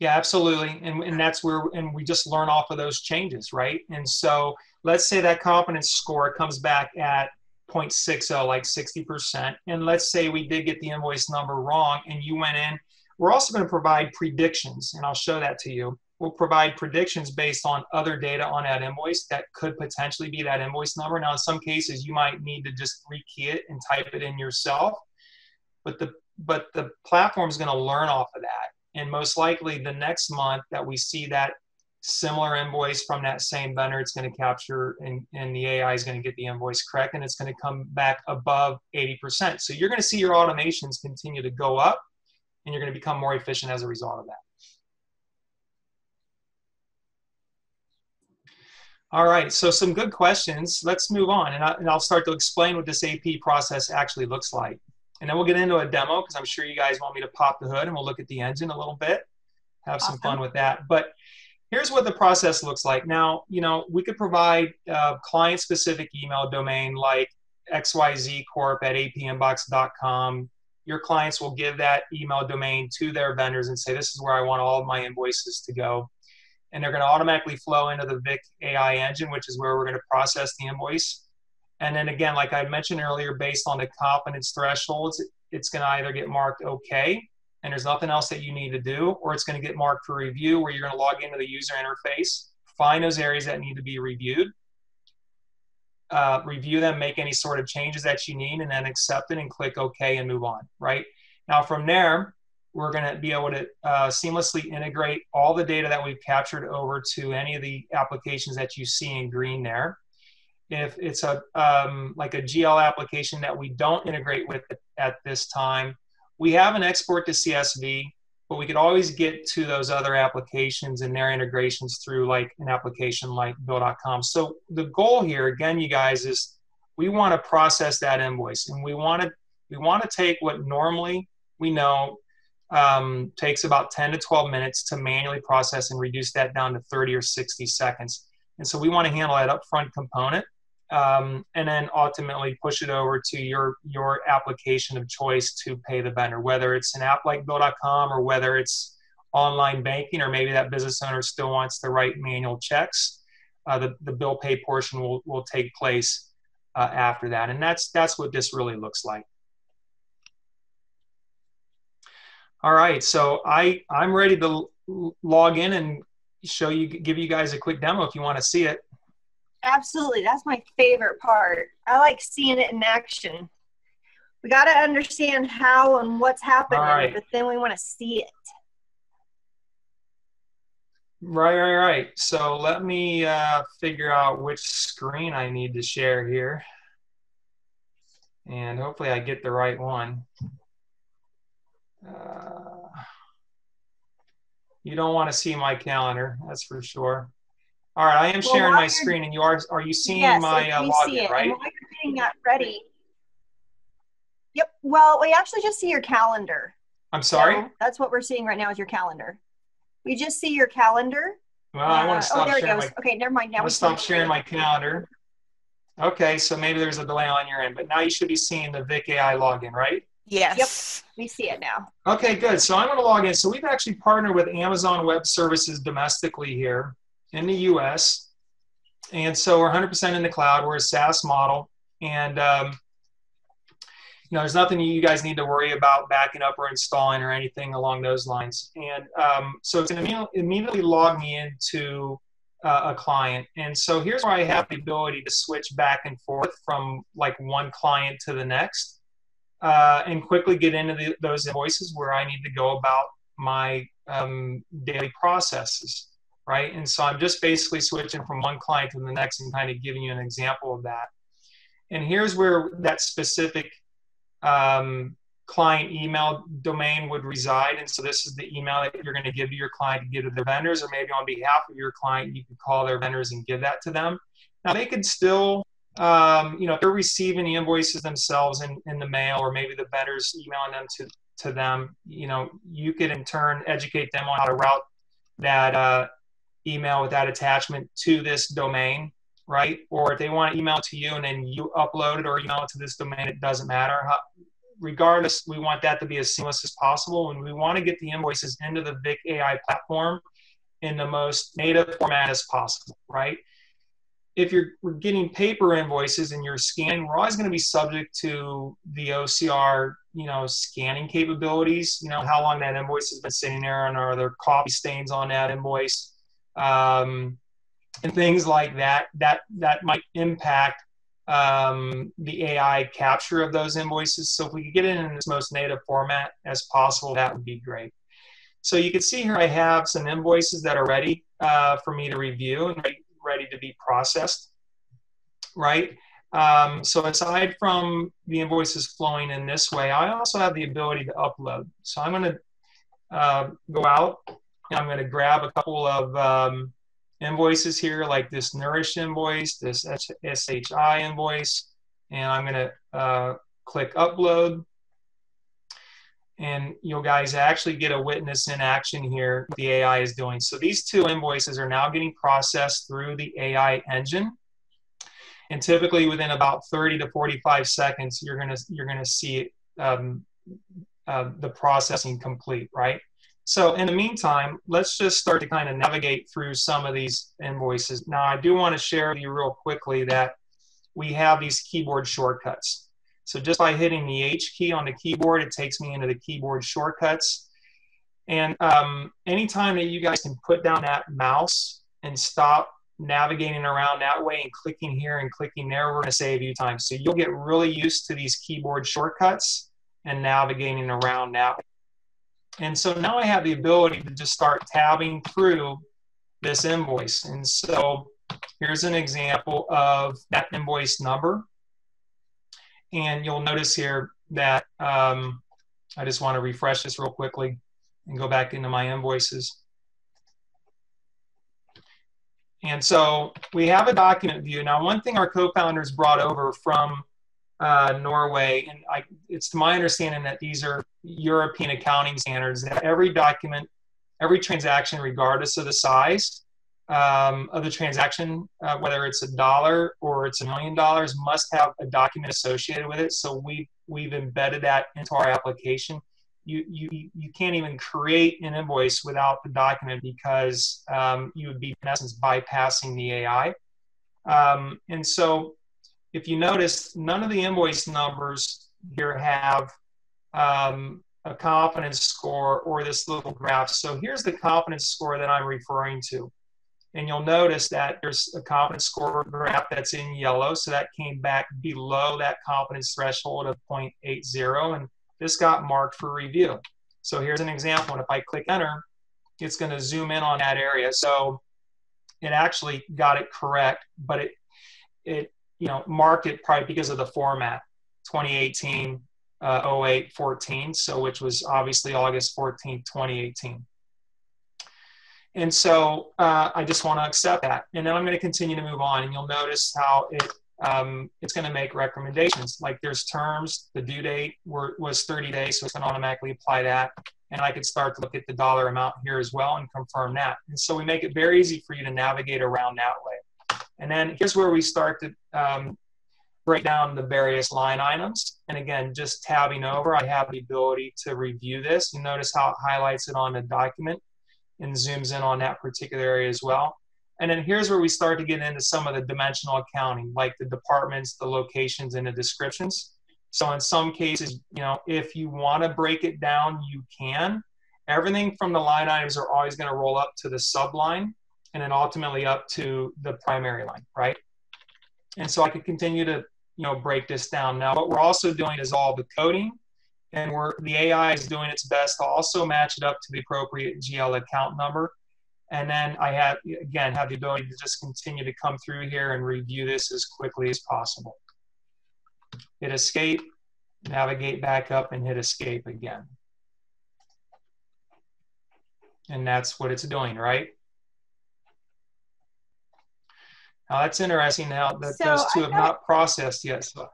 yeah, absolutely. And, and that's where, and we just learn off of those changes, right? And so let's say that confidence score comes back at 0.60, like 60%. And let's say we did get the invoice number wrong and you went in. We're also going to provide predictions, and I'll show that to you. We'll provide predictions based on other data on that invoice that could potentially be that invoice number. Now, in some cases, you might need to just rekey it and type it in yourself. But the but the platform is going to learn off of that and most likely the next month that we see that similar invoice from that same vendor, it's going to capture and, and the AI is going to get the invoice correct and it's going to come back above 80%. So you're going to see your automations continue to go up and you're going to become more efficient as a result of that. All right, so some good questions. Let's move on and, I, and I'll start to explain what this AP process actually looks like. And then we'll get into a demo because I'm sure you guys want me to pop the hood and we'll look at the engine a little bit, have some fun with that. But here's what the process looks like. Now, you know, we could provide uh, a client specific email domain like xyzcorp at apinbox.com. Your clients will give that email domain to their vendors and say, this is where I want all of my invoices to go. And they're going to automatically flow into the Vic AI engine, which is where we're going to process the invoice. And then again, like I mentioned earlier, based on the confidence thresholds, it's going to either get marked okay, and there's nothing else that you need to do, or it's going to get marked for review, where you're going to log into the user interface, find those areas that need to be reviewed, uh, review them, make any sort of changes that you need, and then accept it and click OK and move on, right? Now, from there, we're going to be able to uh, seamlessly integrate all the data that we've captured over to any of the applications that you see in green there if it's a um, like a GL application that we don't integrate with at this time, we have an export to CSV, but we could always get to those other applications and their integrations through like an application like bill.com. So the goal here, again, you guys, is we want to process that invoice and we want to we want to take what normally we know um, takes about 10 to 12 minutes to manually process and reduce that down to 30 or 60 seconds. And so we want to handle that upfront component um, and then ultimately push it over to your your application of choice to pay the vendor, whether it's an app like Bill.com or whether it's online banking, or maybe that business owner still wants to write manual checks. Uh, the, the bill pay portion will, will take place uh, after that. And that's, that's what this really looks like. All right, so I, I'm ready to log in and show you, give you guys a quick demo if you want to see it. Absolutely. That's my favorite part. I like seeing it in action. We got to understand how and what's happening, right. but then we want to see it. Right, right, right. So let me uh, figure out which screen I need to share here. And hopefully I get the right one. Uh, you don't want to see my calendar, that's for sure. All right, I am well, sharing my screen, and you are are you seeing yes, my uh, login, right? And while you're getting that ready. Yep. Well, we actually just see your calendar. I'm sorry. So that's what we're seeing right now is your calendar. We just see your calendar. Well, I want to stop uh, oh, there sharing it goes. My, okay, never mind. Now we stop sharing my calendar. Okay, so maybe there's a delay on your end, but now you should be seeing the Vic AI login, right? Yes. Yep. We see it now. Okay, good. So I'm going to log in. So we've actually partnered with Amazon Web Services domestically here in the US. And so we're 100% in the cloud. We're a SaaS model. And um, know, there's nothing you guys need to worry about backing up or installing or anything along those lines. And um, so it's going to immediately log me into uh, a client. And so here's where I have the ability to switch back and forth from like one client to the next uh, and quickly get into the, those invoices where I need to go about my um, daily processes. Right. And so I'm just basically switching from one client to the next and kind of giving you an example of that. And here's where that specific um, client email domain would reside. And so this is the email that you're going to give to your client to give to their vendors, or maybe on behalf of your client, you could call their vendors and give that to them. Now they could still, um, you know, if they're receiving the invoices themselves in, in the mail, or maybe the vendors emailing them to, to them, you know, you could in turn educate them on how to route that uh, email with that attachment to this domain right? Or if they want to email to you and then you upload it or email it to this domain, it doesn't matter. Regardless, we want that to be as seamless as possible. And we want to get the invoices into the Vic AI platform in the most native format as possible, right? If you're getting paper invoices and you're scanning, we're always going to be subject to the OCR, you know, scanning capabilities. You know, how long that invoice has been sitting there, and are there coffee stains on that invoice? Um, and things like that that that might impact um, the AI capture of those invoices. So if we could get it in its most native format as possible, that would be great. So you can see here I have some invoices that are ready uh, for me to review and ready, to be processed, right? Um, so aside from the invoices flowing in this way, I also have the ability to upload. So I'm going to uh, go out I'm going to grab a couple of um, invoices here, like this Nourish invoice, this SHI invoice, and I'm going to uh, click Upload. And you guys actually get a witness in action here the AI is doing. So these two invoices are now getting processed through the AI engine. And typically within about 30 to 45 seconds, you're gonna you're gonna see um, uh, the processing complete, right? So in the meantime, let's just start to kind of navigate through some of these invoices. Now, I do want to share with you real quickly that we have these keyboard shortcuts. So just by hitting the H key on the keyboard, it takes me into the keyboard shortcuts. And um, anytime that you guys can put down that mouse and stop navigating around that way and clicking here and clicking there, we're going to save you time. So you'll get really used to these keyboard shortcuts and navigating around that and so now I have the ability to just start tabbing through this invoice. And so here's an example of that invoice number. And you'll notice here that um, I just want to refresh this real quickly and go back into my invoices. And so we have a document view. Now, one thing our co-founders brought over from uh, Norway, and I, it's to my understanding that these are European accounting standards that every document, every transaction, regardless of the size um, of the transaction, uh, whether it's a dollar or it's a million dollars, must have a document associated with it. So we we've embedded that into our application. You, you, you can't even create an invoice without the document because um, you would be in essence bypassing the AI. Um, and so if you notice, none of the invoice numbers here have um, a confidence score or this little graph. So here's the confidence score that I'm referring to. And you'll notice that there's a confidence score graph that's in yellow. So that came back below that confidence threshold of 0.80. And this got marked for review. So here's an example. And if I click enter, it's going to zoom in on that area. So it actually got it correct, but it, it you know, marked it probably because of the format, 2018, uh, 08, 14, so which was obviously August 14, 2018. And so uh, I just want to accept that. And then I'm going to continue to move on. And you'll notice how it um, it's going to make recommendations. Like there's terms, the due date were, was 30 days, so it's going to automatically apply that. And I could start to look at the dollar amount here as well and confirm that. And so we make it very easy for you to navigate around that way. And then here's where we start to um, break down the various line items. And again, just tabbing over, I have the ability to review this. You notice how it highlights it on the document and zooms in on that particular area as well. And then here's where we start to get into some of the dimensional accounting, like the departments, the locations, and the descriptions. So in some cases, you know, if you want to break it down, you can. Everything from the line items are always going to roll up to the subline and then ultimately up to the primary line, right? And so I could continue to, you know, break this down. Now, what we're also doing is all the coding and we're, the AI is doing its best to also match it up to the appropriate GL account number. And then I have, again, have the ability to just continue to come through here and review this as quickly as possible. Hit escape, navigate back up and hit escape again. And that's what it's doing, right? Uh, now that's interesting now that so those two have not processed yet. So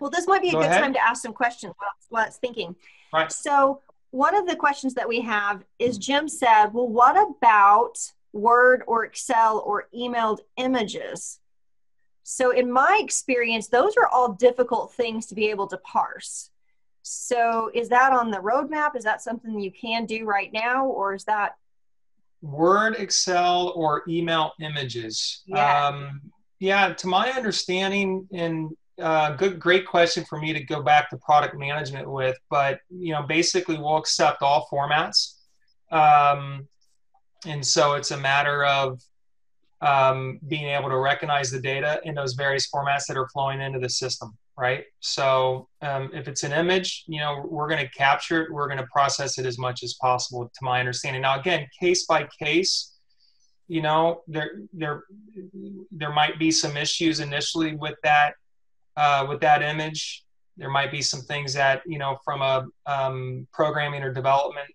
well, this might be a Go good ahead. time to ask some questions while it's thinking. Right. So, one of the questions that we have is Jim said, well, what about Word or Excel or emailed images? So, in my experience, those are all difficult things to be able to parse. So, is that on the roadmap? Is that something you can do right now, or is that Word, Excel, or email images? Yeah. Um, yeah, to my understanding, and uh, good, great question for me to go back to product management with. But you know, basically, we'll accept all formats, um, and so it's a matter of um, being able to recognize the data in those various formats that are flowing into the system, right? So um, if it's an image, you know, we're going to capture it, we're going to process it as much as possible, to my understanding. Now, again, case by case. You know, there there there might be some issues initially with that uh, with that image. There might be some things that, you know, from a um, programming or development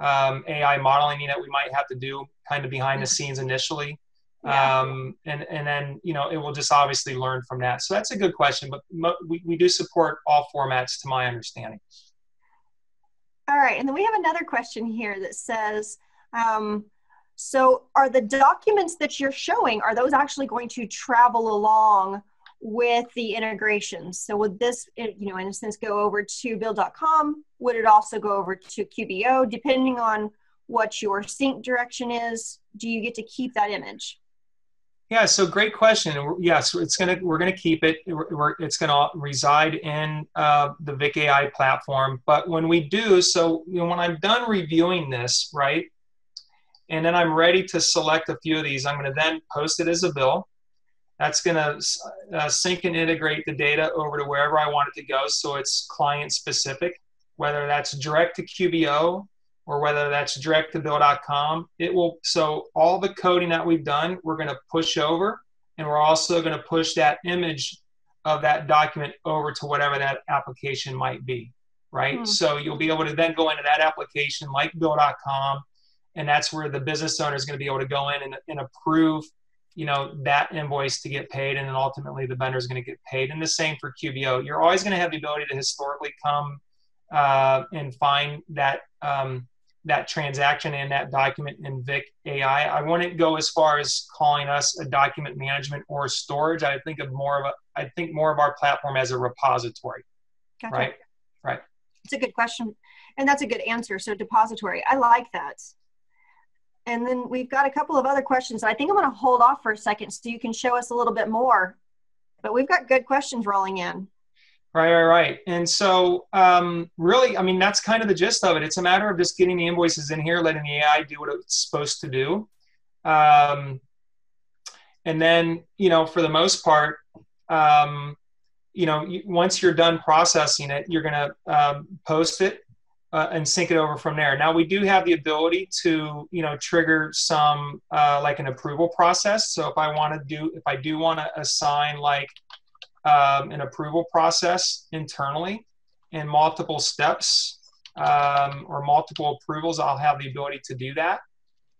um, AI modeling that we might have to do kind of behind the mm-hmm. scenes initially. Yeah. Um, and, and then, you know, it will just obviously learn from that. So that's a good question, but mo- we, we do support all formats to my understanding. All right. And then we have another question here that says, um, so are the documents that you're showing, are those actually going to travel along with the integrations. So would this, you know, in a sense, go over to Bill.com? Would it also go over to QBO? Depending on what your sync direction is, do you get to keep that image? Yeah, so great question. Yes, it's gonna we're gonna keep it. We're, it's gonna reside in uh, the Vic AI platform. But when we do, so you know, when I'm done reviewing this, right, and then I'm ready to select a few of these, I'm gonna then post it as a bill. That's going to uh, sync and integrate the data over to wherever I want it to go so it's client specific, whether that's direct to QBO or whether that's direct to bill.com. It will, so all the coding that we've done, we're going to push over and we're also going to push that image of that document over to whatever that application might be, right? Mm. So you'll be able to then go into that application like bill.com and that's where the business owner is going to be able to go in and, and approve you know that invoice to get paid and then ultimately the vendor is going to get paid and the same for qbo you're always going to have the ability to historically come uh, and find that um, that transaction and that document in Vic AI. I wouldn't go as far as calling us a document management or storage. I think of more of a I think more of our platform as a repository. Gotcha. Right. Right. It's a good question. And that's a good answer. So depository. I like that. And then we've got a couple of other questions. I think I'm going to hold off for a second so you can show us a little bit more. But we've got good questions rolling in. Right, right, right. And so, um, really, I mean, that's kind of the gist of it. It's a matter of just getting the invoices in here, letting the AI do what it's supposed to do. Um, and then, you know, for the most part, um, you know, once you're done processing it, you're going to um, post it uh, and sync it over from there. Now we do have the ability to, you know, trigger some uh, like an approval process. So if I want to do, if I do want to assign like um, an approval process internally in multiple steps um, or multiple approvals, I'll have the ability to do that.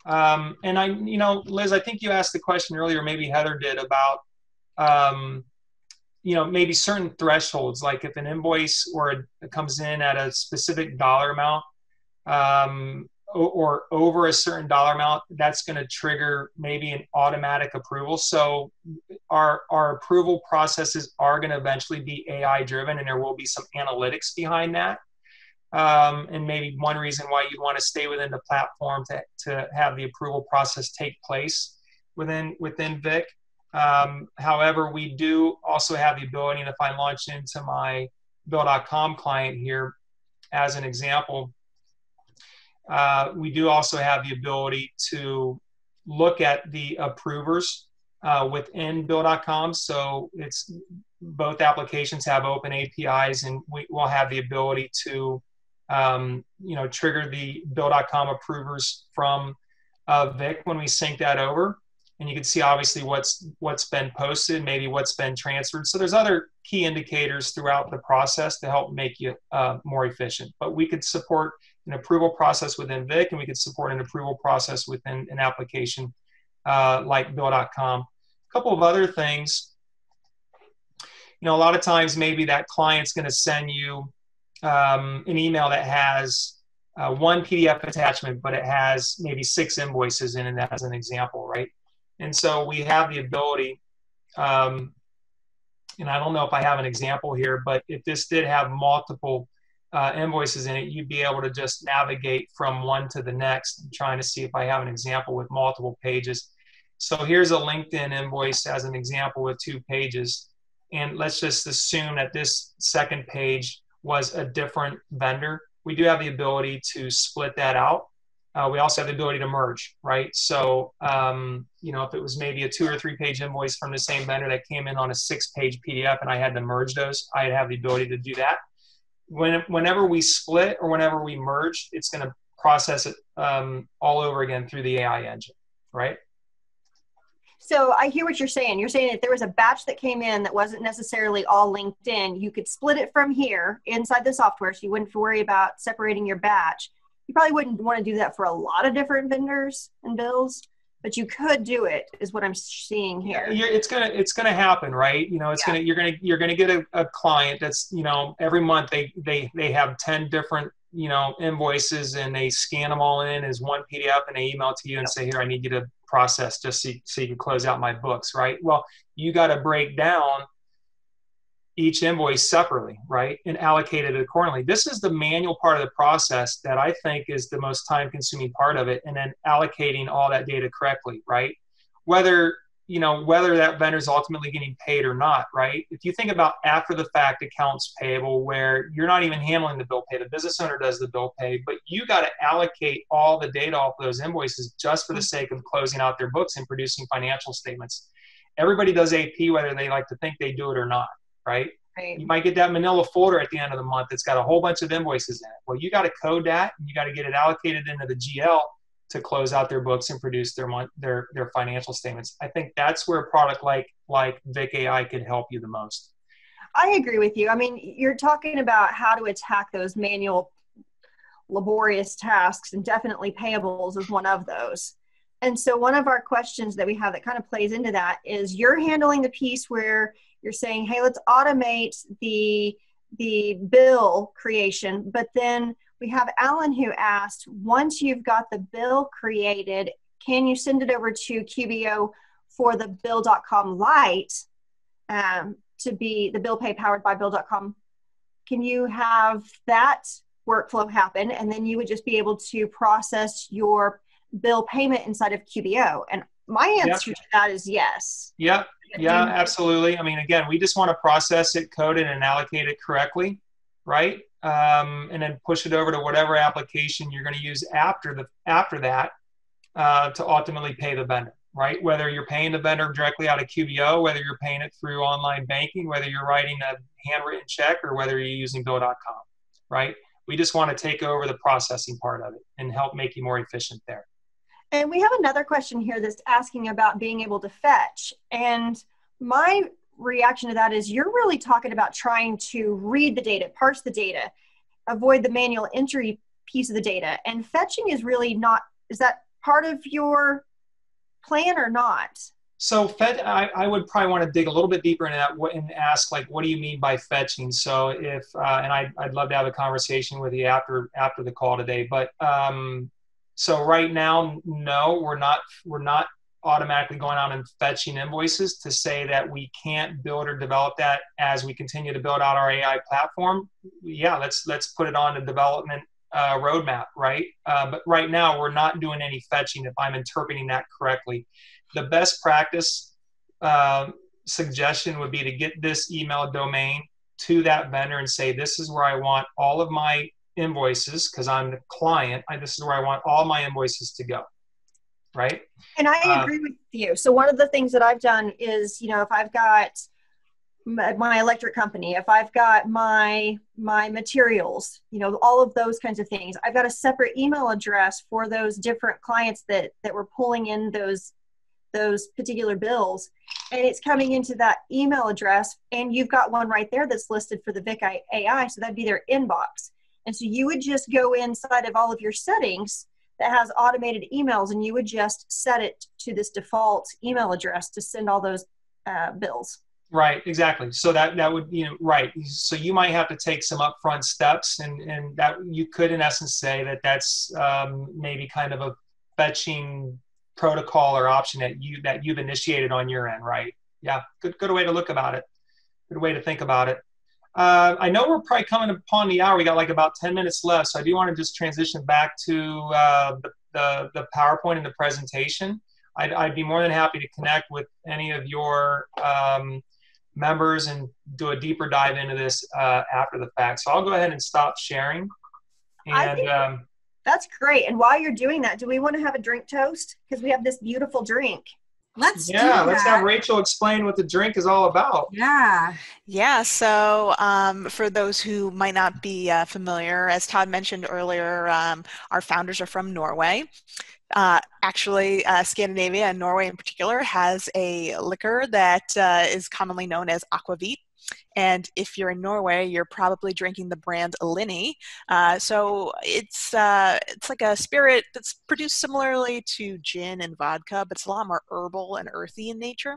Um, and I, you know, Liz, I think you asked the question earlier, maybe Heather did about, um, you know maybe certain thresholds like if an invoice or it comes in at a specific dollar amount um, or, over a certain dollar amount that's going to trigger maybe an automatic approval. So our our approval processes are going to eventually be ai driven and there will be some analytics behind that. Um, and maybe one reason why you'd want to stay within the platform to, to have the approval process take place within within vic. Um, however, we do also have the ability, and if I launch into my Bill.com client here as an example, uh, we do also have the ability to look at the approvers uh, within Bill.com. So it's both applications have open APIs, and we will have the ability to, um, you know, trigger the Bill.com approvers from uh, Vic when we sync that over and you can see obviously what's what's been posted, maybe what's been transferred. So there's other key indicators throughout the process to help make you uh, more efficient. But we could support an approval process within Vic, and we could support an approval process within an application uh, like Bill.com. A couple of other things. You know, a lot of times maybe that client's going to send you um, an email that has uh, one PDF attachment, but it has maybe six invoices in it as an example, right? And so we have the ability, um, and I don't know if I have an example here, but if this did have multiple uh, invoices in it, you'd be able to just navigate from one to the next. I'm trying to see if I have an example with multiple pages. So here's a LinkedIn invoice as an example with two pages. And let's just assume that this second page was a different vendor. We do have the ability to split that out uh, we also have the ability to merge, right? So, um, you know, if it was maybe a two or three page invoice from the same vendor that came in on a six page PDF and I had to merge those, I'd have the ability to do that. When, whenever we split or whenever we merge, it's going to process it um, all over again through the AI engine, right? So I hear what you're saying. You're saying if there was a batch that came in that wasn't necessarily all linked in, you could split it from here inside the software so you wouldn't worry about separating your batch you probably wouldn't want to do that for a lot of different vendors and bills but you could do it is what i'm seeing here. yeah, it's gonna it's gonna happen right? You know it's yeah. gonna you're gonna you're gonna get a, a client that's you know every month they they they have 10 different you know invoices and they scan them all in as one pdf and they email to you and say here i need you to process just so you, so you can close out my books right? Well you got to break down each invoice separately, right, and allocate it accordingly. This is the manual part of the process that I think is the most time consuming part of it, and then allocating all that data correctly, right? Whether you know whether that vendor is ultimately getting paid or not, right? If you think about after the fact accounts payable, where you're not even handling the bill pay, the business owner does the bill pay, but you got to allocate all the data off those invoices just for the sake of closing out their books and producing financial statements. Everybody does AP, whether they like to think they do it or not right? right? You might get that manila folder at the end of the month that's got a whole bunch of invoices in it. Well, you got to code that and you got to get it allocated into the GL to close out their books and produce their month, their their financial statements. I think that's where a product like like Vic AI could help you the most. I agree with you. I mean, you're talking about how to attack those manual laborious tasks and definitely payables is one of those. And so one of our questions that we have that kind of plays into that is you're handling the piece where you're saying, hey, let's automate the the bill creation, but then we have Alan who asked, once you've got the bill created, can you send it over to QBO for the bill.com Lite um, to be the bill pay powered by bill.com? Can you have that workflow happen and then you would just be able to process your bill payment inside of QBO? And my answer yep. to that is yes. Yep. Yeah, absolutely. I mean, again, we just want to process it, code it, and allocate it correctly, right? Um, and then push it over to whatever application you're going to use after the after that uh, to ultimately pay the vendor, right? Whether you're paying the vendor directly out of QBO, whether you're paying it through online banking, whether you're writing a handwritten check, or whether you're using Bill.com, right? We just want to take over the processing part of it and help make you more efficient there. And we have another question here that's asking about being able to fetch. And my reaction to that is you're really talking about trying to read the data, parse the data, avoid the manual entry piece of the data. And fetching is really not, is that part of your plan or not? So fed, I, I would probably want to dig a little bit deeper into that and ask like, what do you mean by fetching? So if, uh, and I, I'd love to have a conversation with you after after the call today. But um, so right now, no, we're not we're not automatically going out and fetching invoices to say that we can't build or develop that as we continue to build out our AI platform. Yeah, let's let's put it on the development uh, roadmap, right? Uh, but right now, we're not doing any fetching. If I'm interpreting that correctly, the best practice uh, suggestion would be to get this email domain to that vendor and say, "This is where I want all of my invoices because I'm the client. I, this is where I want all my invoices to go. Right. And I uh, agree with you. So one of the things that I've done is, you know, if I've got my electric company, if I've got my my materials, you know, all of those kinds of things, I've got a separate email address for those different clients that that were pulling in those those particular bills and it's coming into that email address and you've got one right there that's listed for the Vic AI so that'd be their inbox and so you would just go inside of all of your settings that has automated emails and you would just set it to this default email address to send all those uh, bills. Right, exactly. So that that would you know right. So you might have to take some upfront steps, and and that you could in essence say that that's um, maybe kind of a fetching protocol or option that you that you've initiated on your end, right? Yeah, good good way to look about it. Good way to think about it. Uh, I know we're probably coming upon the hour. We got like about 10 minutes left. So I do want to just transition back to uh, the, the, the, PowerPoint and the presentation. I'd, I'd, be more than happy to connect with any of your um, members and do a deeper dive into this uh, after the fact. So I'll go ahead and stop sharing. And um, that's great. And while you're doing that, do we want to have a drink toast? Because we have this beautiful drink. Let's yeah, let's have Rachel explain what the drink is all about. Yeah. Yeah. So, um, for those who might not be uh, familiar, as Todd mentioned earlier, um, our founders are from Norway. Uh, actually, uh, Scandinavia and Norway in particular has a liquor that uh, is commonly known as aquavit. And if you're in Norway, you're probably drinking the brand Alini. Uh, so it's uh, it's like a spirit that's produced similarly to gin and vodka, but it's a lot more herbal and earthy in nature.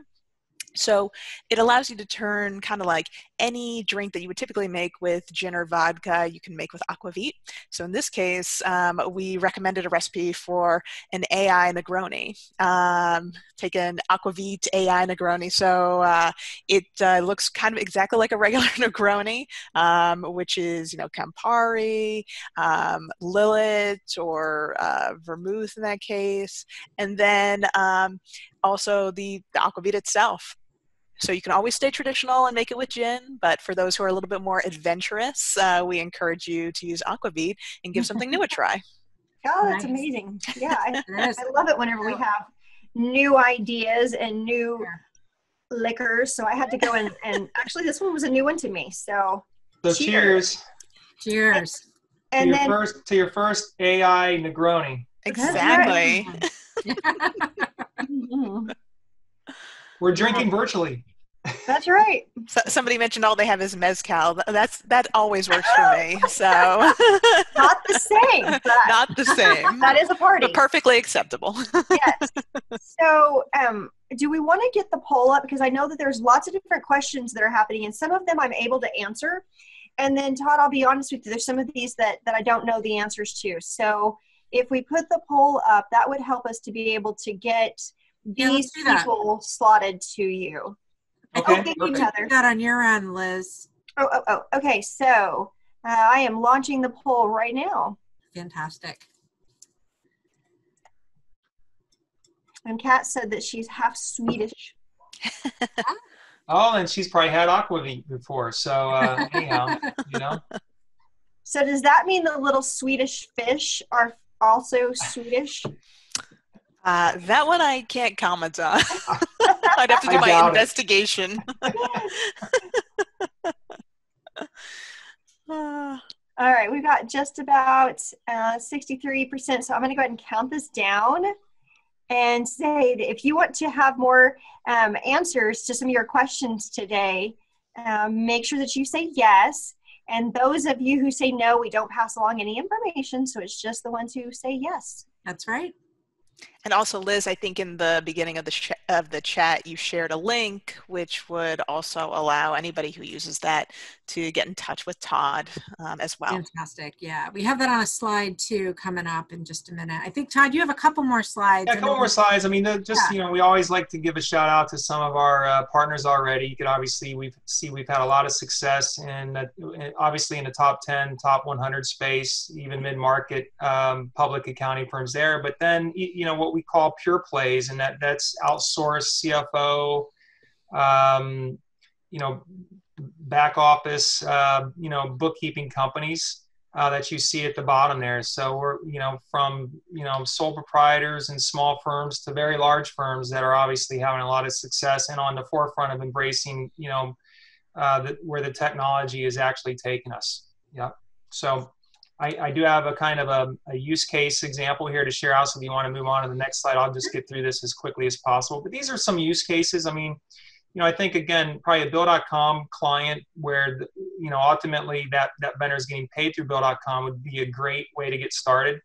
So it allows you to turn kind of like any drink that you would typically make with gin or vodka, you can make with aquavit. So in this case, um, we recommended a recipe for an AI Negroni. Um, take an aquavit AI Negroni. So uh, it uh, looks kind of exactly like a regular Negroni, um, which is, you know, Campari, um, Lillet, or uh, vermouth in that case. And then um, also the, the aquavit itself. So you can always stay traditional and make it with gin, but for those who are a little bit more adventurous, uh, we encourage you to use aquavit and give something new a try. Oh, that's nice. amazing. Yeah, I, I, love it whenever we have new ideas and new yeah. liquors. So I had to go and, and actually this one was a new one to me. So, so cheers. Cheers. And, to then your first to your first AI Negroni. Exactly. We're drinking virtually. That's right. So, somebody mentioned all they have is mezcal. That's that always works for me. So not the same. not the same. That is a party. But perfectly acceptable. yes. So, um, do we want to get the poll up because I know that there's lots of different questions that are happening, and some of them I'm able to answer, And then Todd, I'll be honest with you, there's some of these that, that I don't know the answers to. So if we put the poll up, that would help us to be able to get these do people slotted to you. Okay, oh, thank you, perfect. Heather. That on your end, Liz. Oh, oh, oh. Okay, so uh, I am launching the poll right now. Fantastic. And Kat said that she's half Swedish. Oh, and she's probably had aquavit before. So uh, anyhow, you know. So does that mean the little Swedish fish are also Swedish? Uh, that one I can't comment on. I'd have to do I my investigation. Uh, All right, we've got just about uh, 63%. So I'm going to go ahead and count this down and say that if you want to have more um, answers to some of your questions today, um, make sure that you say yes. And those of you who say no, we don't pass along any information. So it's just the ones who say yes. That's right. And also, Liz, I think in the beginning of the ch- of the chat, you shared a link, which would also allow anybody who uses that to get in touch with Todd um, as well. Fantastic. Yeah. We have that on a slide too coming up in just a minute. I think, Todd, you have a couple more slides. Yeah, a couple then more slides. I mean, just Yeah. you know, we always like to give a shout out to some of our uh, partners already. You can obviously we see we've had a lot of success in uh, obviously in the top 10, top 100 space, even mid market um, public accounting firms there. But then you know what we call pure plays, and that that's outsourced CFO, um, you know, back office, uh, you know, bookkeeping companies uh, that you see at the bottom there. So we're, you know, from, you know, sole proprietors and small firms to very large firms that are obviously having a lot of success and on the forefront of embracing, you know, uh, the, where the technology is actually taking us. Yeah. So I, I do have a kind of a, a use case example here to share out. So if you want to move on to the next slide, I'll just get through this as quickly as possible. But these are some use cases. I mean, you know, I think again, probably a Bill.com client where, the, you know, ultimately that, that vendor is getting paid through Bill.com would be a great way to get started.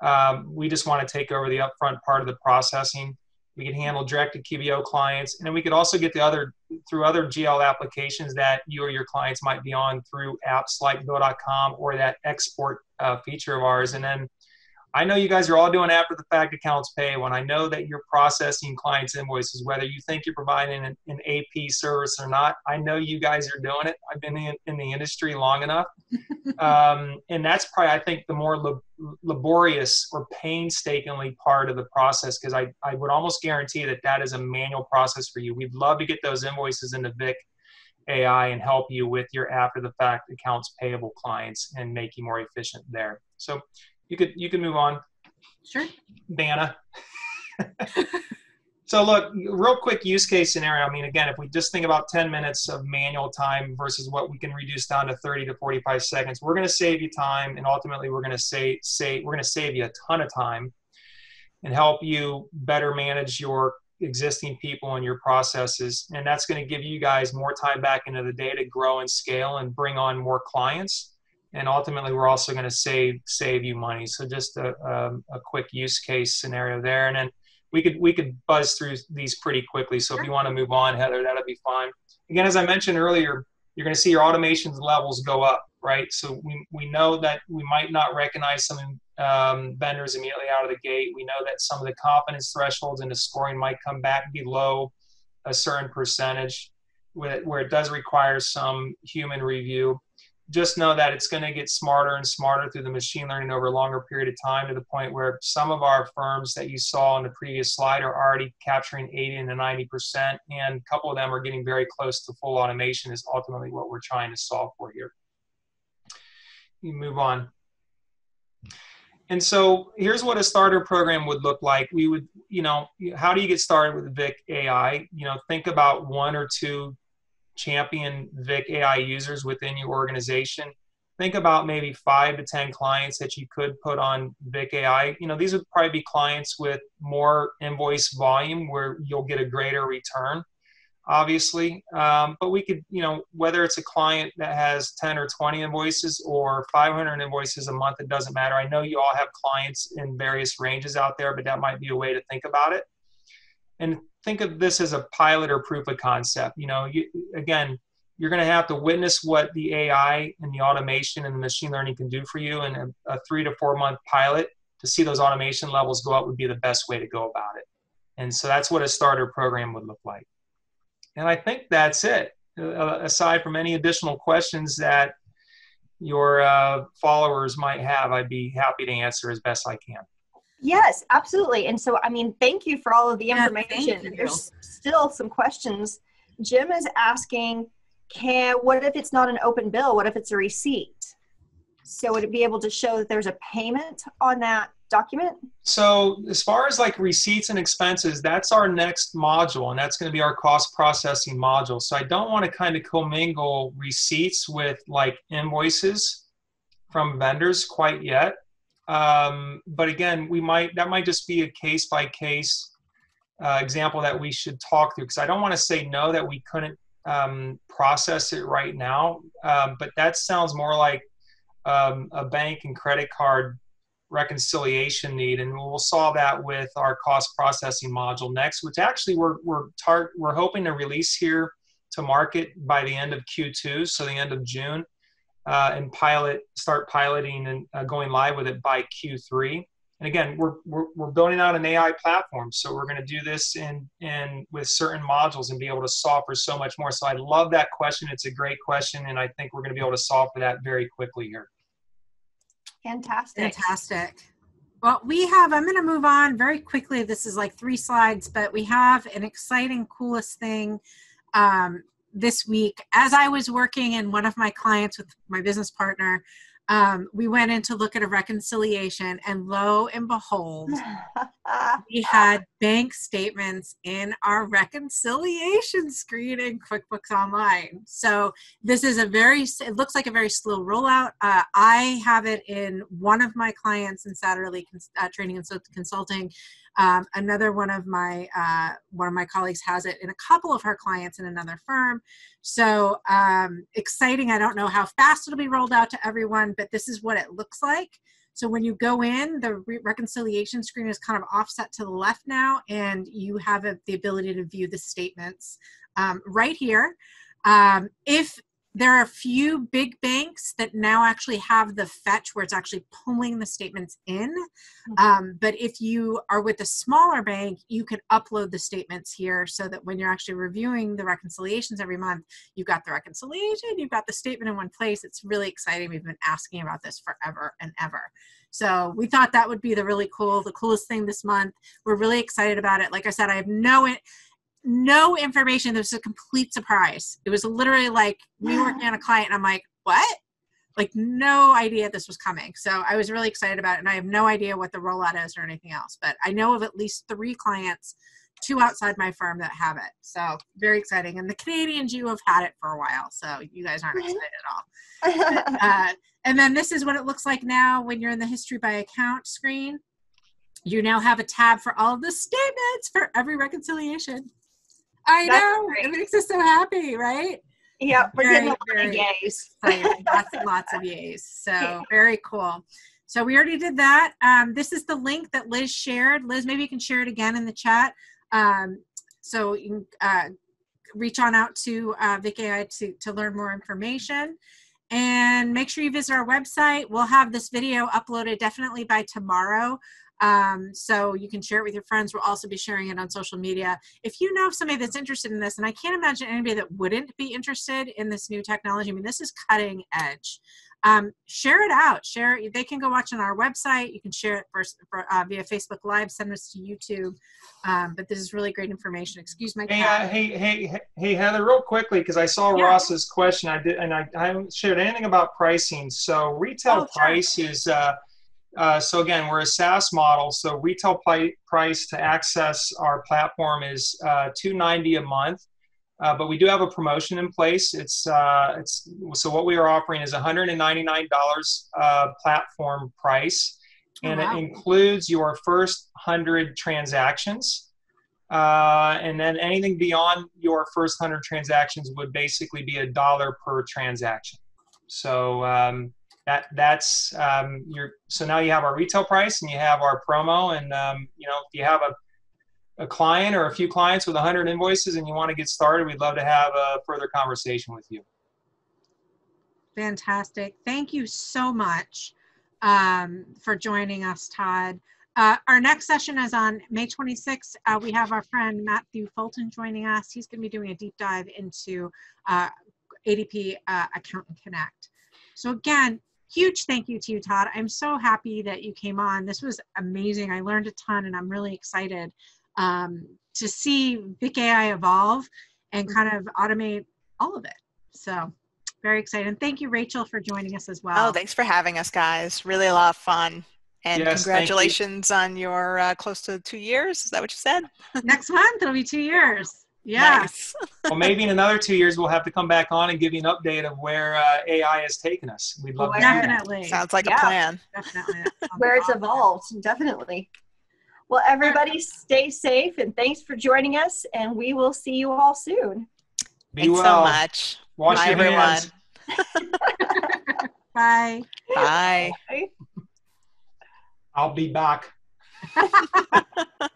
Um, we just want to take over the upfront part of the processing. We can handle direct to QBO clients, and then we could also get the other through other GL applications that you or your clients might be on through apps like Bill.com or that export uh, feature of ours. And then I know you guys are all doing after the fact accounts payable, and I know that you're processing clients' invoices, whether you think you're providing an, an AP service or not. I know you guys are doing it. I've been in, in the industry long enough. um, and that's probably, I think, the more lab- laborious or painstakingly part of the process because I, I would almost guarantee that that is a manual process for you. We'd love to get those invoices into Vic AI and help you with your after the fact accounts payable clients and make you more efficient there. So you could you could move on. Sure. Dana. so look, real quick use case scenario. I mean, again, if we just think about 10 minutes of manual time versus what we can reduce down to 30 to 45 seconds, we're going to save you time, and ultimately, we're going to say say we're going to save you a ton of time and help you better manage your existing people and your processes. And that's going to give you guys more time back into the day to grow and scale and bring on more clients and ultimately we're also going to save save you money. So just a, um, a quick use case scenario there. And then we could we could buzz through these pretty quickly. So if you want to move on heather that'll be fine. Again as i mentioned earlier you're going to see your automations levels go up right? So we, we know that we might not recognize some um, vendors immediately out of the gate. We know that some of the confidence thresholds in the scoring might come back below a certain percentage where, where it does require some human review just know that it's going to get smarter and smarter through the machine learning over a longer period of time to the point where some of our firms that you saw in the previous slide are already capturing 80 and 90 percent and a couple of them are getting very close to full automation is ultimately what we're trying to solve for here. You move on. And so here's what a starter program would look like. We would you know how do you get started with vic ai you know think about one or two champion Vic AI users within your organization. Think about maybe five to 10 clients that you could put on Vic AI. You know, these would probably be clients with more invoice volume where you'll get a greater return, obviously. Um, but we could, you know, whether it's a client that has 10 or 20 invoices or 500 invoices a month, it doesn't matter. I know you all have clients in various ranges out there, but that might be a way to think about it. And think of this as a pilot or proof of concept. You know, you, again, you're going to have to witness what the AI and the automation and the machine learning can do for you. And a, a three to four month pilot to see those automation levels go up would be the best way to go about it. And so that's what a starter program would look like. And I think that's it. Uh, aside from any additional questions that your uh, followers might have, I'd be happy to answer as best I can. Yes, absolutely. And so, I mean, thank you for all of the information. Yeah, There's still some questions. Jim is asking, can what if it's not an open bill? What if it's a receipt? So would it be able to show that there's a payment on that document? So as far as like receipts and expenses, that's our next module, and that's going to be our cost processing module. So I don't want to kind of commingle receipts with like invoices from vendors quite yet. Um, but again, we might that might just be a case by case uh, example that we should talk through because I don't want to say no that we couldn't um, process it right now, um, but that sounds more like um, a bank and credit card reconciliation need, and we'll solve that with our cost processing module next, which actually we're we're tar- we're hoping to release here to market by the end of Q2, so the end of June, uh, and pilot start piloting and uh, going live with it by Q3. And again, we're, we're, we're building out an AI platform, so we're going to do this in in with certain modules and be able to solve for so much more. So I love that question; it's a great question, and I think we're going to be able to solve for that very quickly here. Fantastic. Fantastic. Well, we have, I'm going to move on very quickly. This is like three slides, but we have an exciting, coolest thing um, this week. As I was working in one of my clients with my business partner, um, we went in to look at a reconciliation, and lo and behold, we had bank statements in our reconciliation screen in QuickBooks Online. So this is a very, it looks like a very slow rollout. Uh, I have it in one of my clients in Satterley uh, Training and Consulting. Um, another one of my uh, one of my colleagues has it in a couple of her clients in another firm. So um, exciting! I don't know how fast it'll be rolled out to everyone, but this is what it looks like. So when you go in, the re- reconciliation screen is kind of offset to the left now, and you have a, the ability to view the statements um, right here. Um, if there are a few big banks that now actually have the fetch where it's actually pulling the statements in. Mm-hmm. Um, but if you are with a smaller bank, you can upload the statements here so that when you're actually reviewing the reconciliations every month, you've got the reconciliation, you've got the statement in one place. It's really exciting. We've been asking about this forever and ever. So we thought that would be the really cool, the coolest thing this month. We're really excited about it. Like I said, I have no no information. It was a complete surprise. It was literally like me working on a client, and I'm like, what? Like, no idea this was coming. So I was really excited about it, and I have no idea what the rollout is or anything else. But I know of at least three clients, two outside my firm, that have it. So very exciting. And the Canadians, you have had it for a while. So you guys aren't excited at all. uh, and then this is what it looks like now when you're in the history by account screen. You now have a tab for all of the statements for every reconciliation. I That's know. Great. It makes us so happy, right? Yeah, we're very, getting of yays. lots and lots of yays. So very cool. So we already did that. Um, this is the link that Liz shared. Liz, maybe you can share it again in the chat. Um, so you can uh, reach on out to uh, VicAI to, to learn more information. And make sure you visit our website. We'll have this video uploaded definitely by tomorrow. Um, so you can share it with your friends. We'll also be sharing it on social media. If you know somebody that's interested in this, and I can't imagine anybody that wouldn't be interested in this new technology. I mean, this is cutting edge. Um, share it out. Share it. They can go watch on our website. You can share it for, for uh, via Facebook Live. Send us to YouTube. Um, but this is really great information. Excuse my. Hey, uh, hey, hey, hey, Heather, real quickly because I saw yeah. Ross's question. I did, and I, I haven't shared anything about pricing. So retail oh, price sure. is. Uh, uh, so again, we're a SaaS model. So retail price to access our platform is uh, 290 a month. Uh, but we do have a promotion in place. It's uh, it's so what we are offering is $199 uh, platform price, oh, and wow. it includes your first hundred transactions, uh, and then anything beyond your first hundred transactions would basically be a dollar per transaction. So um, that that's um, your so now you have our retail price and you have our promo and um, you know if you have a a client or a few clients with 100 invoices and you want to get started, we'd love to have a further conversation with you. Fantastic. Thank you so much um, for joining us, Todd. Uh, our next session is on May 26th. Uh, we have our friend Matthew Fulton joining us. He's going to be doing a deep dive into uh, ADP uh, Accountant Connect. So again, huge thank you to you, Todd. I'm so happy that you came on. This was amazing. I learned a ton and I'm really excited um, to see Vic AI evolve and kind of automate all of it. So very excited. And thank you, Rachel, for joining us as well. Oh, thanks for having us, guys. Really a lot of fun. And Yes, thank you. congratulations on your uh, close to two years. Is that what you said? Next month, it'll be two years. Yeah. Nice. Well, maybe in another two years, we'll have to come back on and give you an update of where uh, AI has taken us. We'd love to. do. Definitely. Sounds like Yeah. a plan. Definitely. where it's evolved, definitely. Well, everybody stay safe and thanks for joining us, and we will see you all soon. Be Thanks well. so much. Wash Bye, your everyone. hands. Bye. Bye. I'll be back.